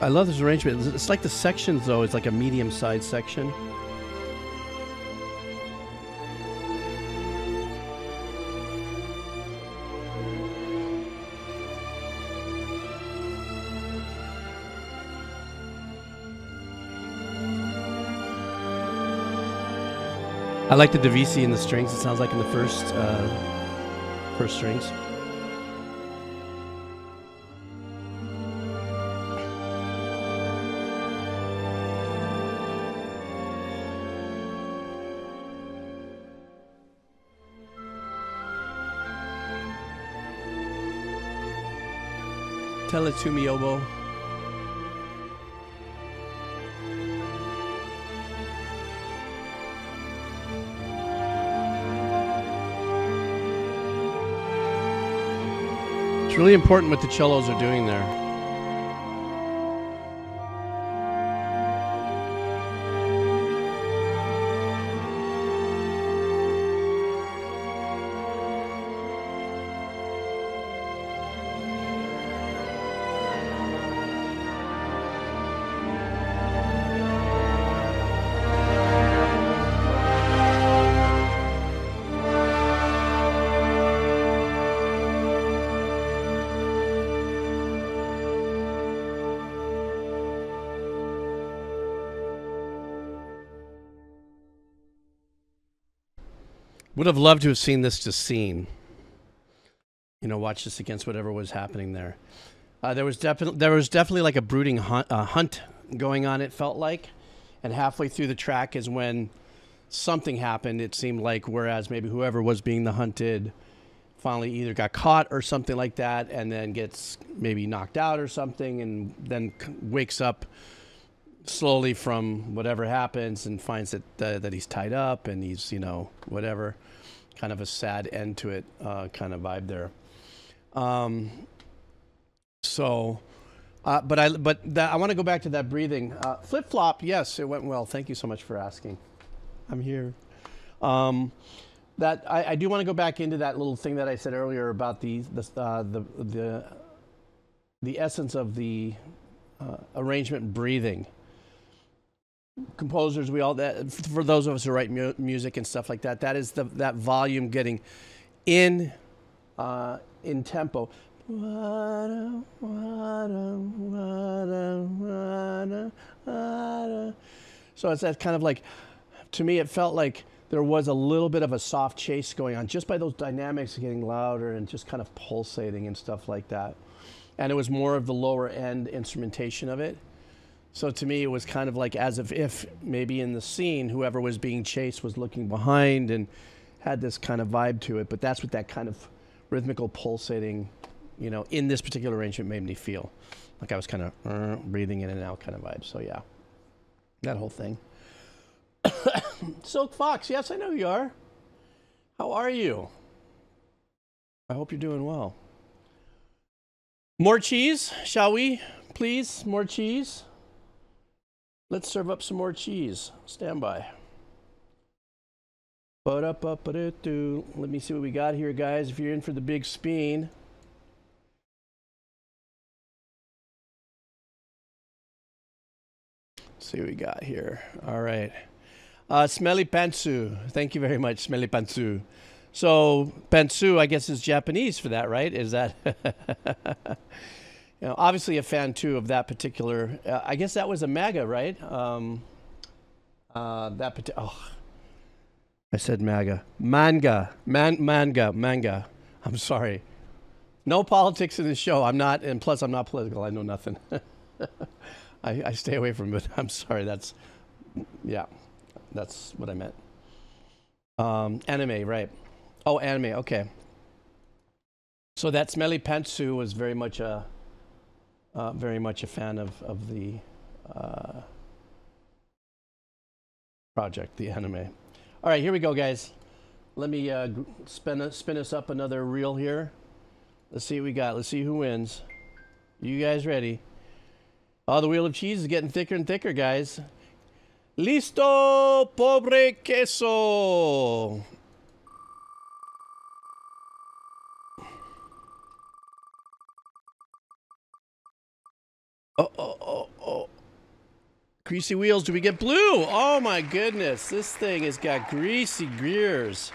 I love this arrangement. It's- like the sections, though. It's like a medium-sized section. I like the Divisi in the strings. It sounds like in the first uh, first strings. Tell it to me, oboe. It's really important what the cellos are doing there. Would have loved to have seen this just seen. You know, watch this against whatever was happening there. Uh, there was definitely there was definitely like a brooding hunt, uh, hunt going on. It felt like, and halfway through the track is when something happened. It seemed like whereas maybe whoever was being the hunted finally either got caught or something like that, and then gets maybe knocked out or something, and then wakes up slowly from whatever happens and finds that uh, that he's tied up and he's you know whatever kind of a sad end to it uh, kind of vibe there. Um, so uh, but i but that, i want to go back to that breathing. Uh, flip flop yes it went well. Thank you so much for asking. I'm here. Um, that I, I do want to go back into that little thing that i said earlier about the the uh, the, the the essence of the uh, arrangement breathing composers we all that for those of us who write mu- music and stuff like that that is the that volume getting in uh, in tempo. So it's that kind of like to me it felt like there was a little bit of a soft chase going on just by those dynamics getting louder and just kind of pulsating and stuff like that. And it was more of the lower end instrumentation of it So to me, it was kind of like as if, if maybe in the scene, whoever was being chased was looking behind and had this kind of vibe to it. But that's what that kind of rhythmical pulsating, you know, in this particular arrangement made me feel. Like I was kind of uh, breathing in and out kind of vibe. So yeah, that whole thing. Silk Fox, yes, I know you are. How are you? I hope you're doing well. More cheese, shall we? Please, more cheese. Let's serve up some more cheese. Stand by. Let me see what we got here, guys. If you're in for the big spin. see what we got here. All right. Uh, Smelly Pantsu. Thank you very much, Smelly Pantsu. So, Pantsu, I guess, is Japanese for that, right? Is that. you know, obviously a fan too of that particular. Uh, I guess that was a MAGA, right? Um, uh, that particular. Oh, I said MAGA. Manga. Man, manga. Manga. I'm sorry. No politics in this show. I'm not, and plus I'm not political. I know nothing. I, I stay away from it. I'm sorry. That's, yeah, that's what I meant. Um, anime, right? Oh, anime. Okay. So that smelly pantsu was very much a, uh, very much a fan of of the uh, project, the anime. All right, here we go, guys. Let me uh, spin spin us up another reel here. Let's see what we got. Let's see who wins. You guys ready? Oh, the wheel of cheese is getting thicker and thicker, guys. Listo, pobre queso. Oh, oh, oh, oh. Greasy wheels. Do we get blue? Oh my goodness. This thing has got greasy gears.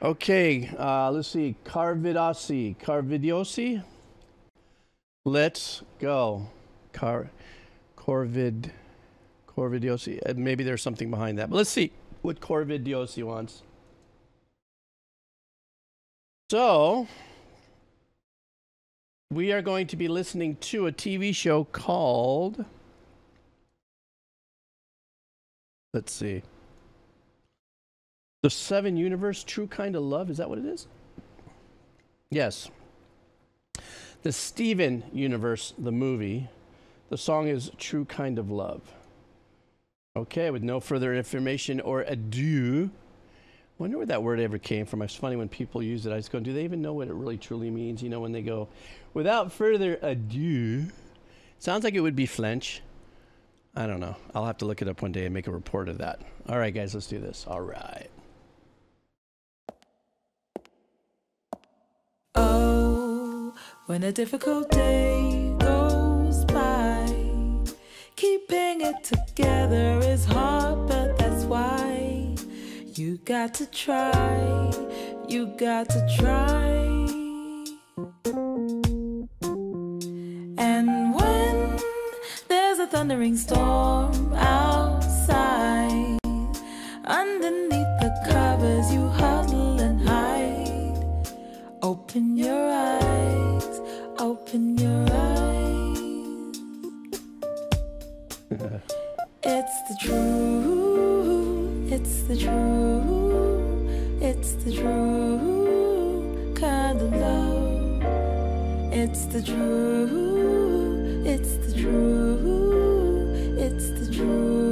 Okay, uh, let's see. Carvidossi. Carvidiosi? Let's go. Car Corvid Corvidiosi. Uh, maybe there's something behind that. But let's see what Corvidiosi wants. So, we are going to be listening to a TV show called. Let's see. The Seven Universe True Kind of Love. Is that what it is? Yes. The Steven Universe, the movie. The song is True Kind of Love. Okay, with no further information or ado. Wonder where that word ever came from. It's funny when people use it. I just go, do they even know what it really truly means? You know, when they go, without further ado. Sounds like it would be French. I don't know. I'll have to look it up one day and make a report of that. All right, guys, let's do this. All right. Oh, when a difficult day goes by, keeping it together is hard, but that's why you got to try. You got to try. And when there's a thundering storm outside, underneath the covers you huddle and hide. Open your eyes, open your eyes. it's the truth, the truth, it's the true kind of love. It's the truth, it's the truth, it's the true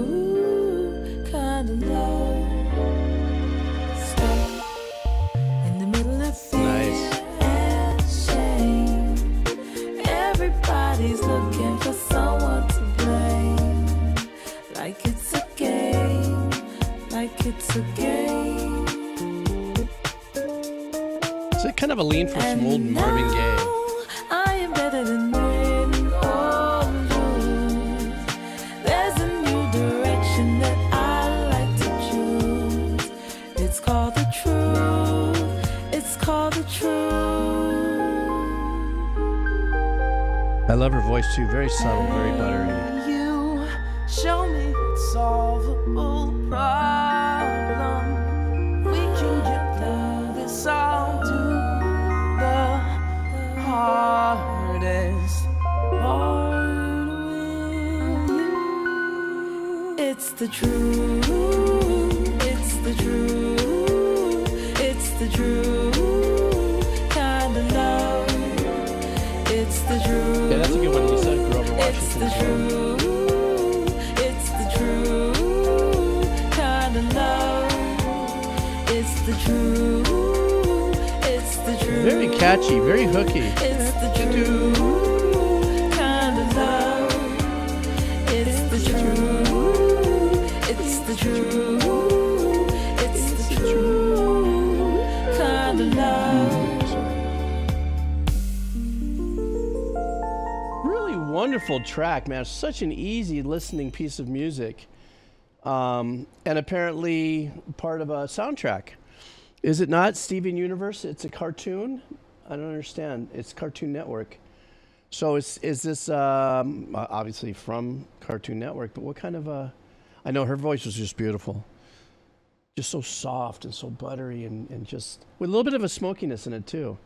Is it kind of a lean for some old Marvin Gaye? now I am better than win or lose. There's a new direction that I like to choose. It's called the truth. It's called the truth. I love her voice too. Very subtle, very buttery. Truth. It's the truth. It's the truth. Kind of love. It's the truth. Yeah, that's a good one. Lisa grew up in It's the Washington. truth. It's the truth. Kind of love. It's the truth. It's the truth. Very catchy, very hooky. It's the truth. Wonderful track, man. Such an easy listening piece of music. Um, and apparently part of a soundtrack. Is it not Steven Universe? It's a cartoon? I don't understand. It's Cartoon Network. So is is this um, obviously from Cartoon Network? But what kind of a? I know her voice was just beautiful, just so soft and so buttery, and, and just with a little bit of a smokiness in it too.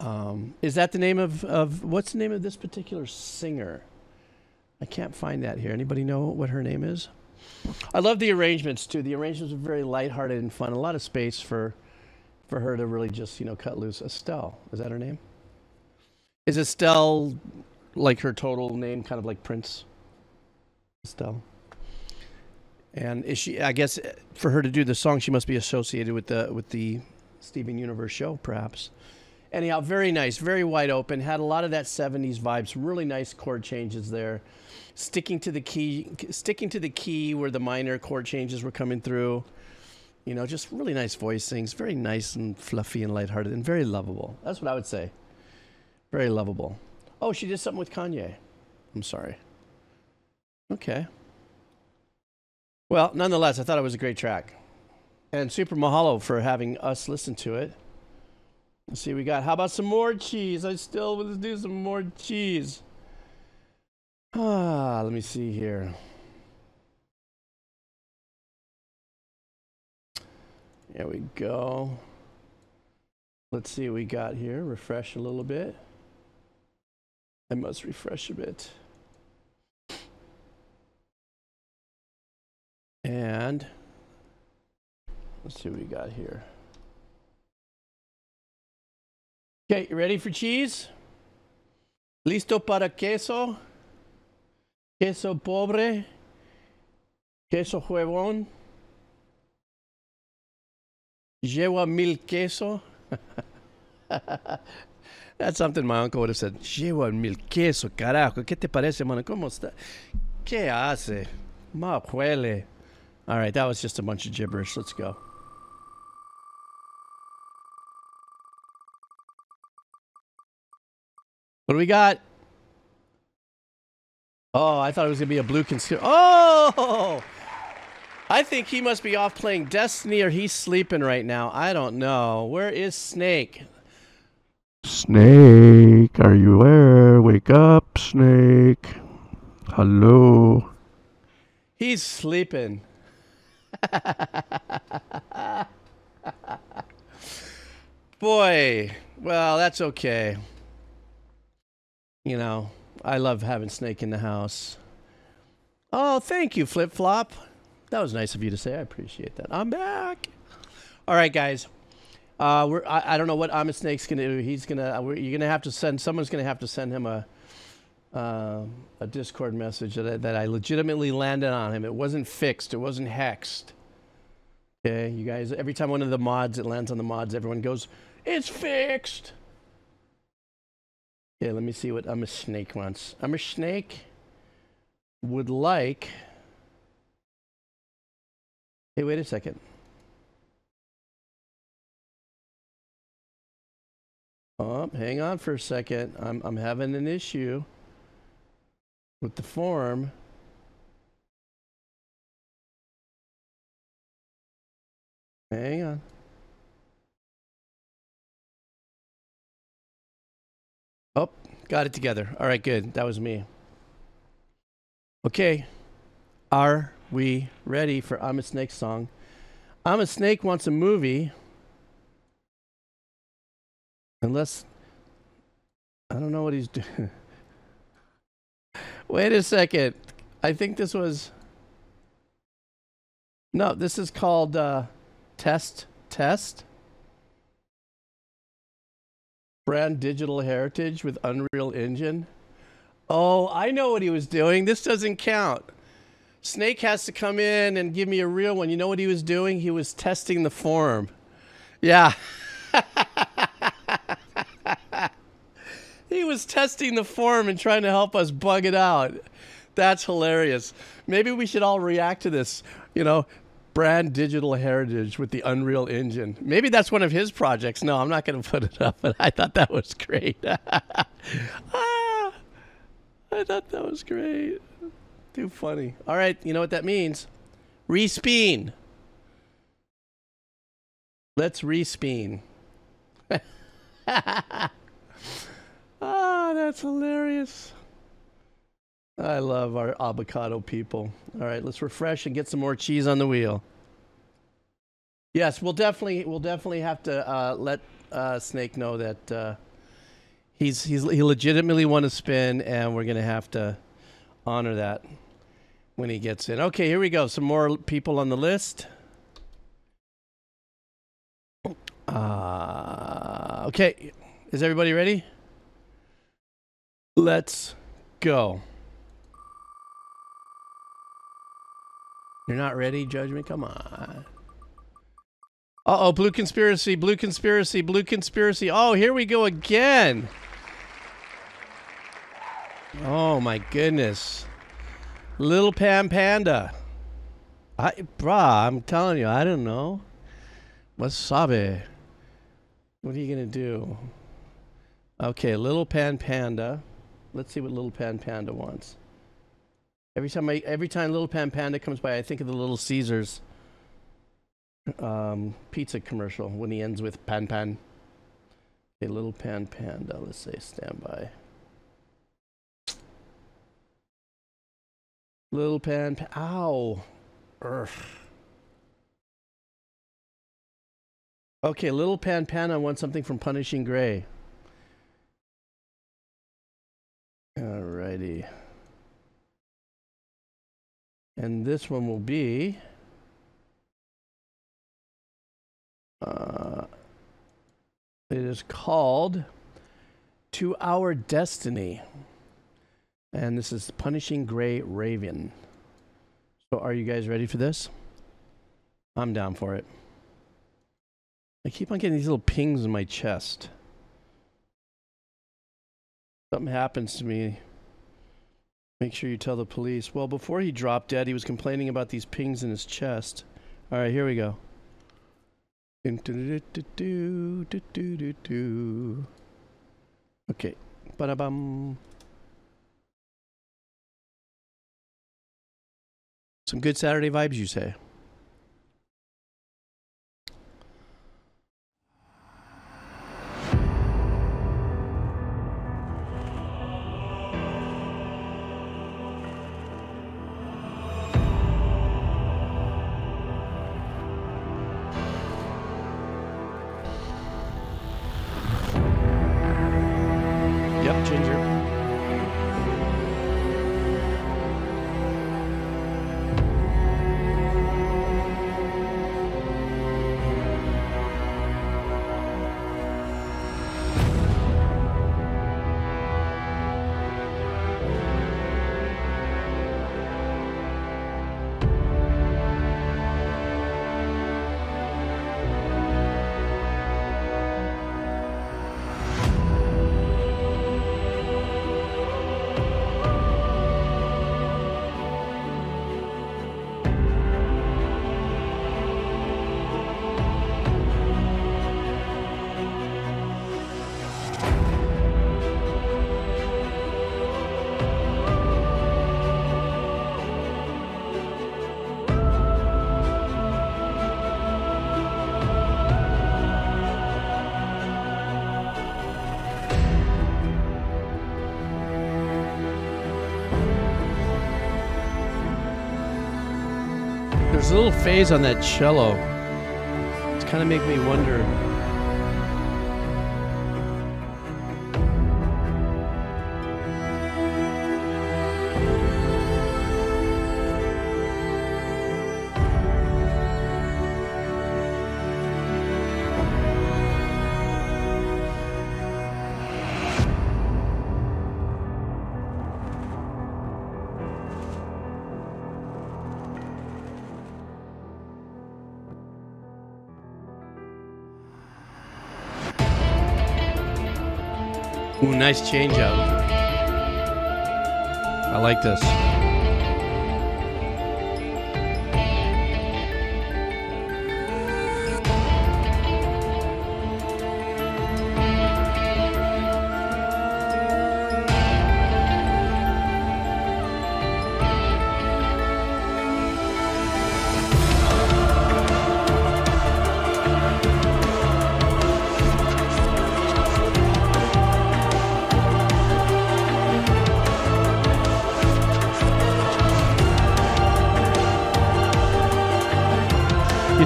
Um, is that the name of, of what's the name of this particular singer? I can't find that here. Anybody know what her name is? I love the arrangements too. The arrangements are very lighthearted and fun. A lot of space for for her to really just you know cut loose. Estelle, is that her name? Is Estelle like her total name, kind of like Prince? Estelle. And is she? I guess for her to do the song, she must be associated with the with the Steven Universe show, perhaps. Anyhow, very nice, very wide open. Had a lot of that '70s vibe. Some really nice chord changes there. Sticking to the key, sticking to the key where the minor chord changes were coming through. You know, just really nice voicings. Very nice and fluffy and lighthearted and very lovable. That's what I would say. Very lovable. Oh, she did something with Kanye. I'm sorry. Okay. Well, nonetheless, I thought it was a great track. And super mahalo for having us listen to it. Let's see, we got. How about some more cheese? I still let's do some more cheese. Ah, let me see here. There we go. Let's see what we got here. Refresh a little bit. I must refresh a bit. And let's see what we got here. Okay, you ready for cheese? Listo para queso? Queso pobre? Queso huevón? Lleva mil queso? That's something my uncle would have said. Lleva mil queso, carajo. ¿Qué te parece, mano? ¿Cómo está? ¿Qué hace? Ma huele. All right, that was just a bunch of gibberish. Let's go. What do we got? Oh, I thought it was gonna be a blue conceal. Oh, I think he must be off playing Destiny or he's sleeping right now. I don't know. Where is Snake? Snake, are you there? Wake up, Snake. Hello. He's sleeping. Boy, well, that's okay. You know, I love having Snake in the house. Oh, thank you, Flip Flop. That was nice of you to say. I appreciate that. I'm back. All right, guys. Uh, we're, I, I don't know what Amit Snake's gonna do. He's gonna. We're, you're gonna have to send. Someone's gonna have to send him a uh, a Discord message that I, that I legitimately landed on him. It wasn't fixed. It wasn't hexed. Okay, you guys. Every time one of the mods it lands on the mods, everyone goes, "It's fixed." Okay, let me see what I'm a snake wants. I'm a snake. Would like. Hey, wait a second. Oh, hang on for a second. I'm I'm having an issue with the form. Hang on. Got it together. All right, good. That was me. Okay. Are we ready for I'm a Snake song? I'm a Snake wants a movie. Unless I don't know what he's doing. Wait a second. I think this was No, this is called uh, Test Test. Brand Digital Heritage with Unreal Engine. Oh, I know what he was doing. This doesn't count. Snake has to come in and give me a real one. You know what he was doing? He was testing the form. Yeah. he was testing the form and trying to help us bug it out. That's hilarious. Maybe we should all react to this, you know, brand digital heritage with the Unreal Engine. Maybe that's one of his projects. No, I'm not going to put it up, but I thought that was great. ah, I thought that was great. Too funny. All right, you know what that means? Respeen. Let's respeen. ah, that's hilarious. I love our avocado people. All right, let's refresh and get some more cheese on the wheel. Yes, we'll definitely we'll definitely have to uh, let uh, Snake know that uh, he's he's he legitimately won a spin, and we're gonna have to honor that when he gets in. Okay, here we go. Some more people on the list. Uh, okay, is everybody ready? Let's go. You're not ready, Judgment? Come on. Uh oh, blue conspiracy, blue conspiracy, blue conspiracy. Oh, here we go again. Oh my goodness. Little Pam Panda. I brah, I'm telling you, I don't know. Wasabi. What are you gonna do? Okay, Little Pan Panda. Let's see what Little Pan Panda wants. Every time I, every time Little Pan Panda comes by, I think of the Little Caesars um, pizza commercial when he ends with Pan Pan. Okay, Little Pan Panda. Let's say standby. Little Pan. Pa- Ow. Urgh. Okay, Little Pan Panda wants something from Punishing Gray. Alrighty. And this one will be. Uh, it is called To Our Destiny. And this is Punishing Gray Raven. So, are you guys ready for this? I'm down for it. I keep on getting these little pings in my chest. Something happens to me. Make sure you tell the police. Well, before he dropped dead, he was complaining about these pings in his chest. All right, here we go. Okay. Ba-da-bum. Some good Saturday vibes, you say? There's a little phase on that cello. It's kind of make me wonder. Nice change up. I like this.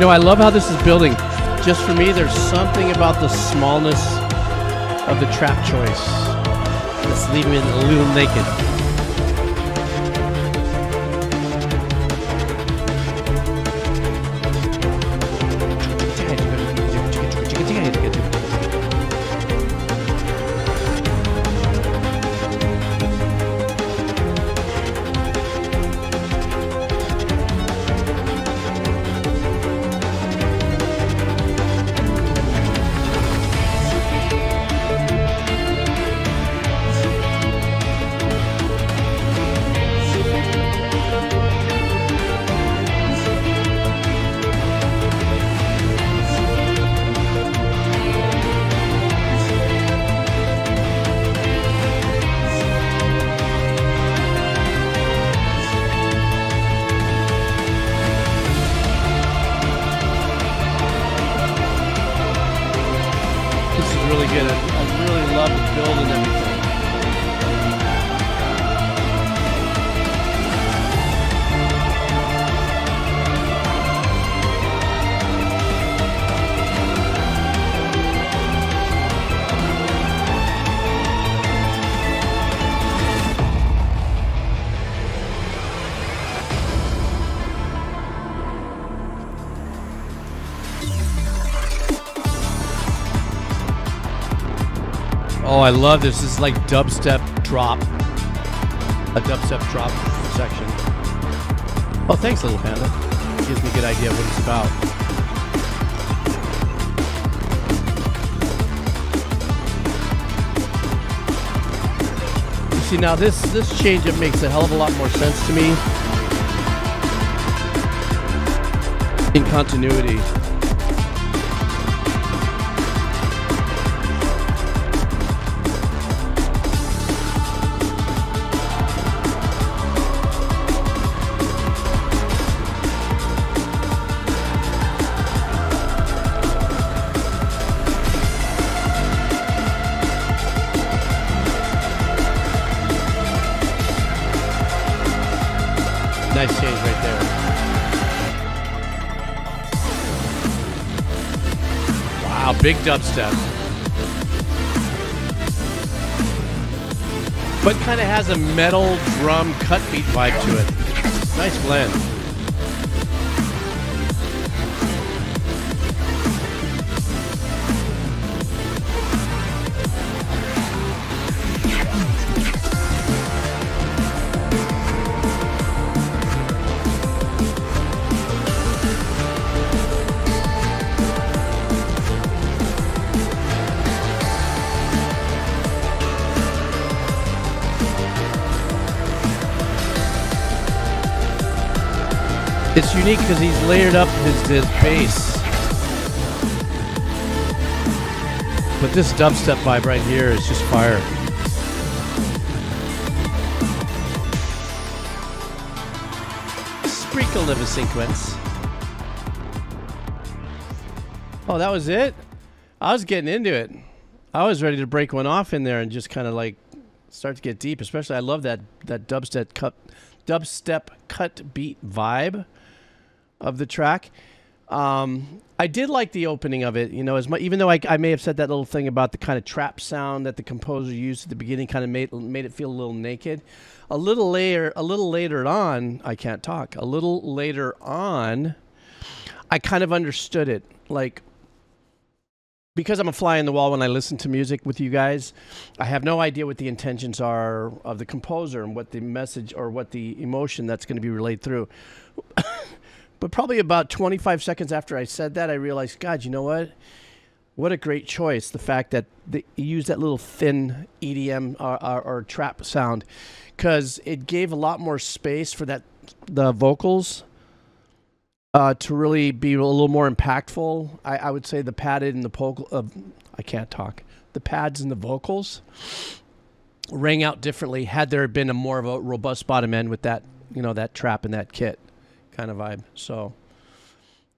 Know, I love how this is building. Just for me, there's something about the smallness of the trap choice that's leaving me a little naked. I love this. This is like dubstep drop. A dubstep drop section. Oh, thanks, little panda. Gives me a good idea what it's about. See, now this this change-up makes a hell of a lot more sense to me. In continuity. Big dubstep. But kind of has a metal drum cut beat vibe to it. Nice blend. Unique because he's layered up his, his bass. But this dubstep vibe right here is just fire. Sprinkle of a sequence. Oh, that was it? I was getting into it. I was ready to break one off in there and just kind of like start to get deep. Especially, I love that that dubstep cut, dubstep cut beat vibe of the track. Um, I did like the opening of it, you know, as much, even though I, I may have said that little thing about the kind of trap sound that the composer used at the beginning, kind of made made it feel a little naked. A little later, a little later on, I can't talk. A little later on, I kind of understood it, like because I'm a fly in the wall when I listen to music with you guys. I have no idea what the intentions are of the composer and what the message or what the emotion that's going to be relayed through. But probably about 25 seconds after I said that, I realized, God, you know what? What a great choice. The fact that they use that little thin EDM or, or, or trap sound because it gave a lot more space for that the vocals uh, to really be a little more impactful. I, I would say the padded and the vocal of I can't talk. The pads and the vocals rang out differently had there been a more of a robust bottom end with that you know that trap and that kit kind of vibe. So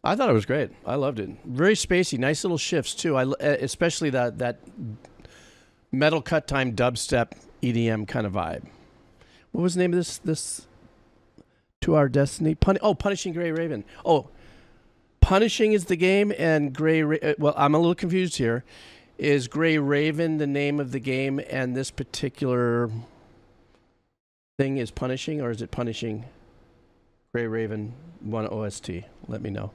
I thought it was great. I loved it. Very spacey, nice little shifts too. I especially that that metal cut time dubstep EDM kind of vibe. What was the name of this this to our destiny? Pun- oh, punishing Gray Raven. Oh, punishing is the game, and Gray. Ra- uh, well, I'm a little confused here. Is Gray Raven the name of the game, and this particular thing is punishing, or is it punishing Gray Raven one OST? Let me know.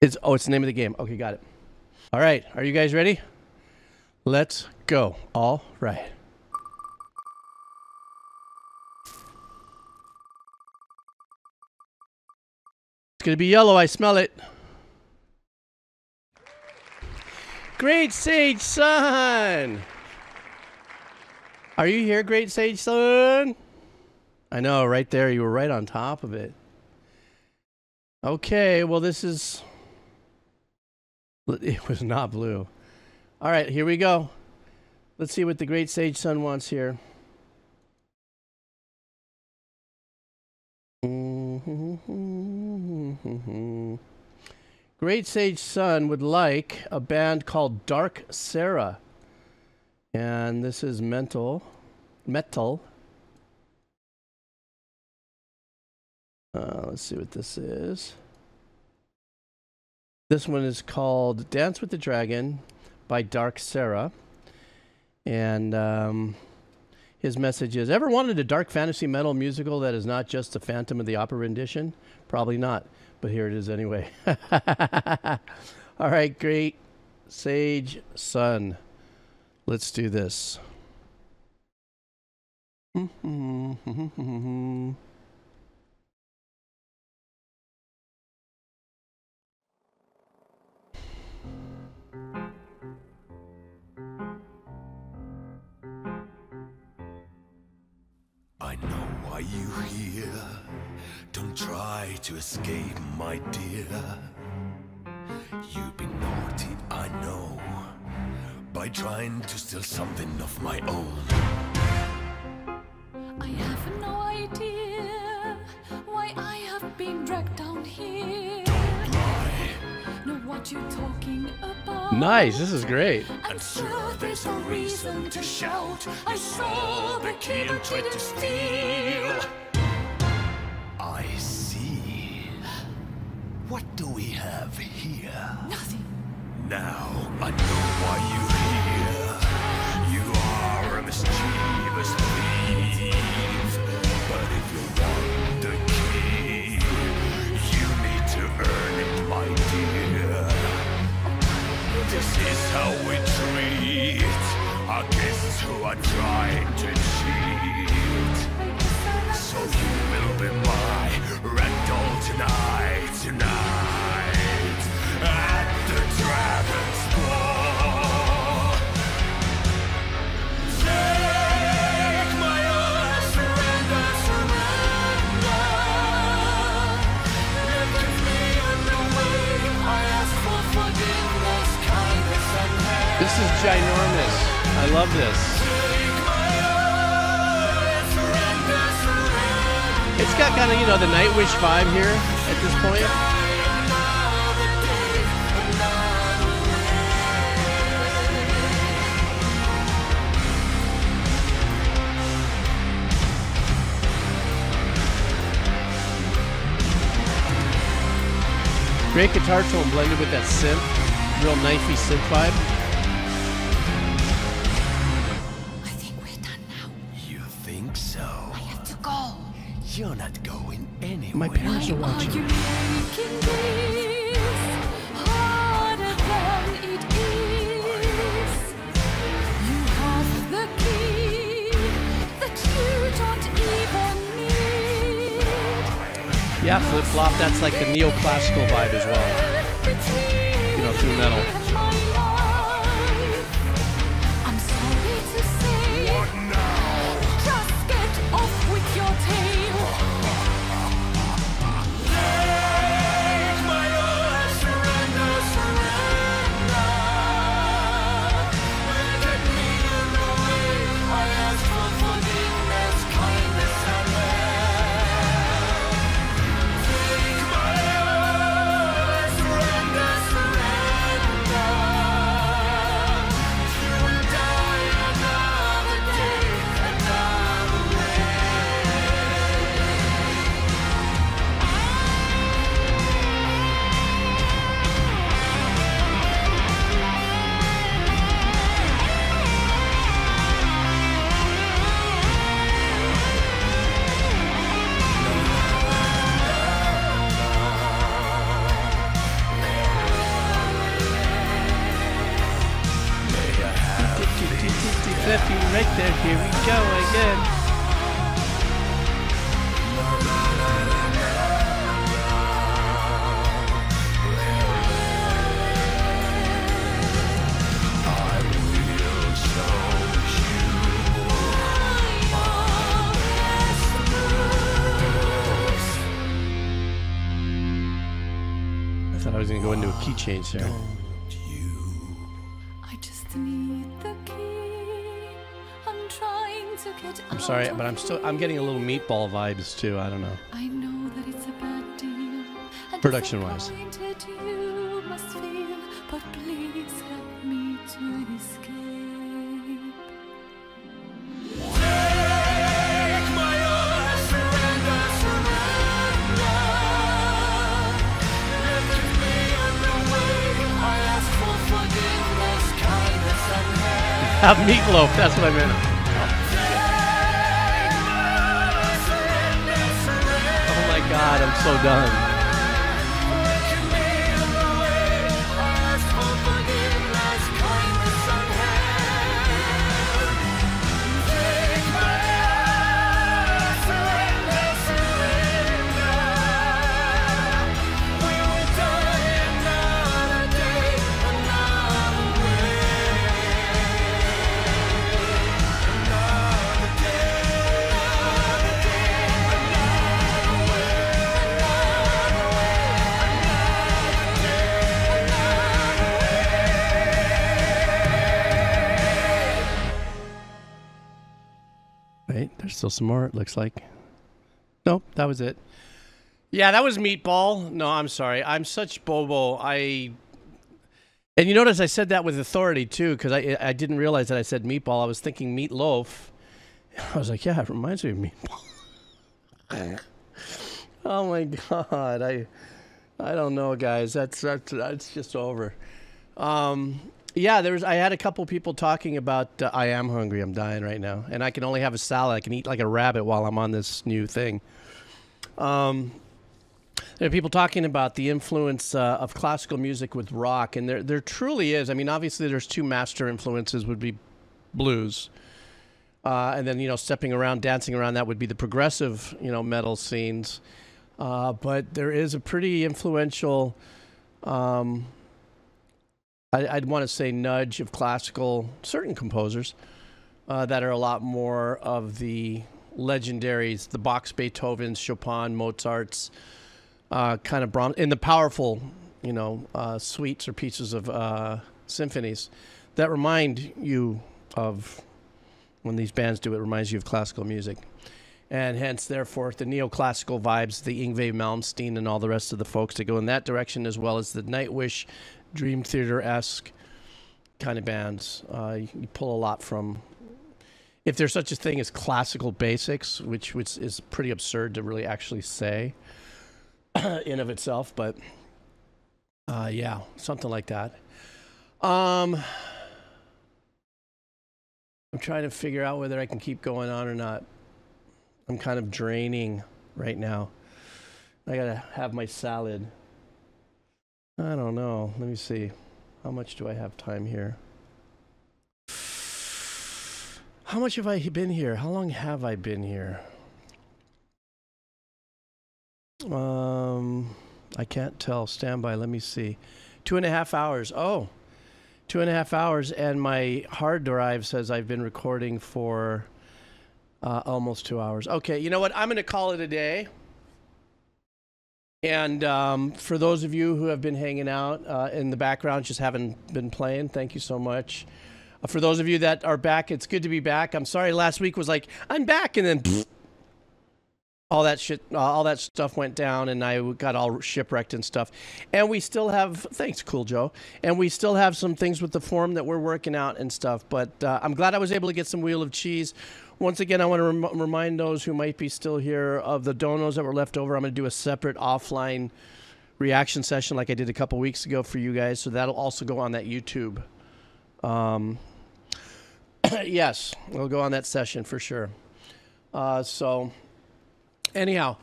It's oh, it's the name of the game. Okay, got it. All right, are you guys ready? Let's go. All right. It's gonna be yellow. I smell it. Great Sage Sun. Are you here, Great Sage Sun? I know, right there. You were right on top of it. Okay, well, this is. It was not blue. All right, here we go. Let's see what the Great Sage Sun wants here. Great Sage Sun would like a band called Dark Sarah. And this is mental. Metal. Uh, let's see what this is. This one is called Dance with the Dragon by Dark Sarah. And um, his message is Ever wanted a dark fantasy metal musical that is not just the Phantom of the Opera rendition? Probably not, but here it is anyway. All right, great. Sage Sun. Let's do this. why you here. Don't try to escape, my dear. You've been naughty, I know, by trying to steal something of my own. I have no idea why I have been dragged down here. Lie, Know what you're talking about. Nice. This is great. I'm sure there's a reason to shout. I saw the kid and tried to steal. I see. What do we have here? Nothing. Now I know why you're here. You are a mischievous thief. This is how we treat our guests who are trying to cheat. So you will be my rental tonight, tonight, is ginormous. I love this. It's got kind of, you know, the Nightwish vibe here at this point. Great guitar tone blended with that synth, real knifey synth vibe. You don't even need. Yeah, flip flop. That's like the neoclassical vibe as well. You know, through metal. Change there. I just need the key. I'm trying to get I'm sorry, but I'm still I'm getting a little meatball vibes too. I don't know. I know that it's a bad deal. Production-wise. meatloaf. That's what I meant. Surrender. Oh my god, I'm so done. Some more. It looks like. Nope, that was it. Yeah, that was meatball. No, I'm sorry. I'm such bobo. I. And you notice I said that with authority too, because I I didn't realize that I said meatball. I was thinking meatloaf. I was like, yeah, it reminds me of meatball. oh my god, I I don't know, guys. That's that's that's just over. Um, yeah, there was. I had a couple people talking about. Uh, I am hungry. I'm dying right now, and I can only have a salad. I can eat like a rabbit while I'm on this new thing. Um, there are people talking about the influence uh, of classical music with rock, and there there truly is. I mean, obviously, there's two master influences would be blues, uh, and then you know, stepping around, dancing around that would be the progressive, you know, metal scenes. Uh, but there is a pretty influential. Um, I, I'd want to say nudge of classical certain composers uh, that are a lot more of the legendaries, the Bachs, Beethovens, Chopin, Mozart's, uh, kind of Brahms, in the powerful, you know, uh, suites or pieces of uh, symphonies that remind you of when these bands do it, reminds you of classical music. And hence, therefore, the neoclassical vibes, the Yngwie Malmsteen and all the rest of the folks that go in that direction, as well as the Nightwish, Dream Theater esque kind of bands. Uh, you, you pull a lot from. If there's such a thing as classical basics, which which is pretty absurd to really actually say in of itself, but uh, yeah, something like that. Um, I'm trying to figure out whether I can keep going on or not. I'm kind of draining right now. I gotta have my salad. I don't know. Let me see. How much do I have time here? How much have I been here? How long have I been here? Um, I can't tell. Stand by. Let me see. Two and a half hours. Oh, two and a half hours, and my hard drive says I've been recording for uh, almost two hours. Okay, you know what? I'm going to call it a day. And um, for those of you who have been hanging out uh, in the background, just haven't been playing, thank you so much. Uh, for those of you that are back, it's good to be back. I'm sorry last week was like, I'm back, and then all that shit, uh, all that stuff went down, and I got all shipwrecked and stuff. And we still have, thanks, Cool Joe. And we still have some things with the form that we're working out and stuff. But uh, I'm glad I was able to get some Wheel of Cheese. Once again, I want to rem- remind those who might be still here of the donos that were left over. I'm going to do a separate offline reaction session like I did a couple weeks ago for you guys. So that'll also go on that YouTube. Um, yes, it'll go on that session for sure. Uh, so, anyhow,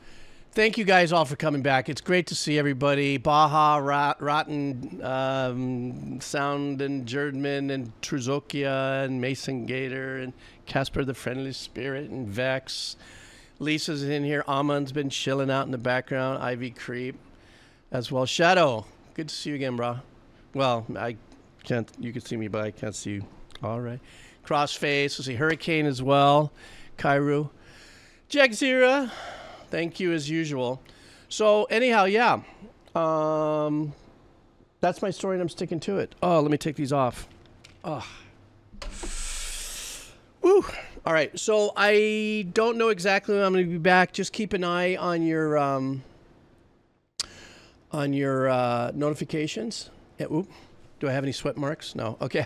thank you guys all for coming back. It's great to see everybody. Baja, Rot, Rotten, um, Sound, and Jerdman, and Truzokia, and Mason Gator, and Casper the Friendly Spirit, and Vex. Lisa's in here. Amon's been chilling out in the background. Ivy Creep as well. Shadow, good to see you again, bro. Well, I can't, you can see me, but I can't see you. All right. Crossface, let's see, Hurricane as well. Kairu. Jack Zira, thank you as usual. So, anyhow, yeah. Um, that's my story and I'm sticking to it. Oh, let me take these off. Oh. Woo. All right. So I don't know exactly when I'm going to be back. Just keep an eye on your um, on your uh, notifications. Yeah, oop. Do I have any sweat marks? No. Okay.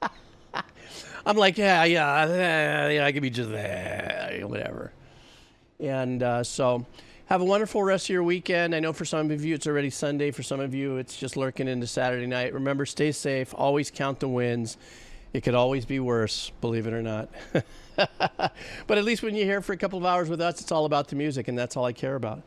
I'm like, yeah, yeah, yeah, I could be just uh, whatever. And uh, so, have a wonderful rest of your weekend. I know for some of you it's already Sunday. For some of you, it's just lurking into Saturday night. Remember, stay safe. Always count the wins. It could always be worse, believe it or not. but at least when you're here for a couple of hours with us, it's all about the music, and that's all I care about.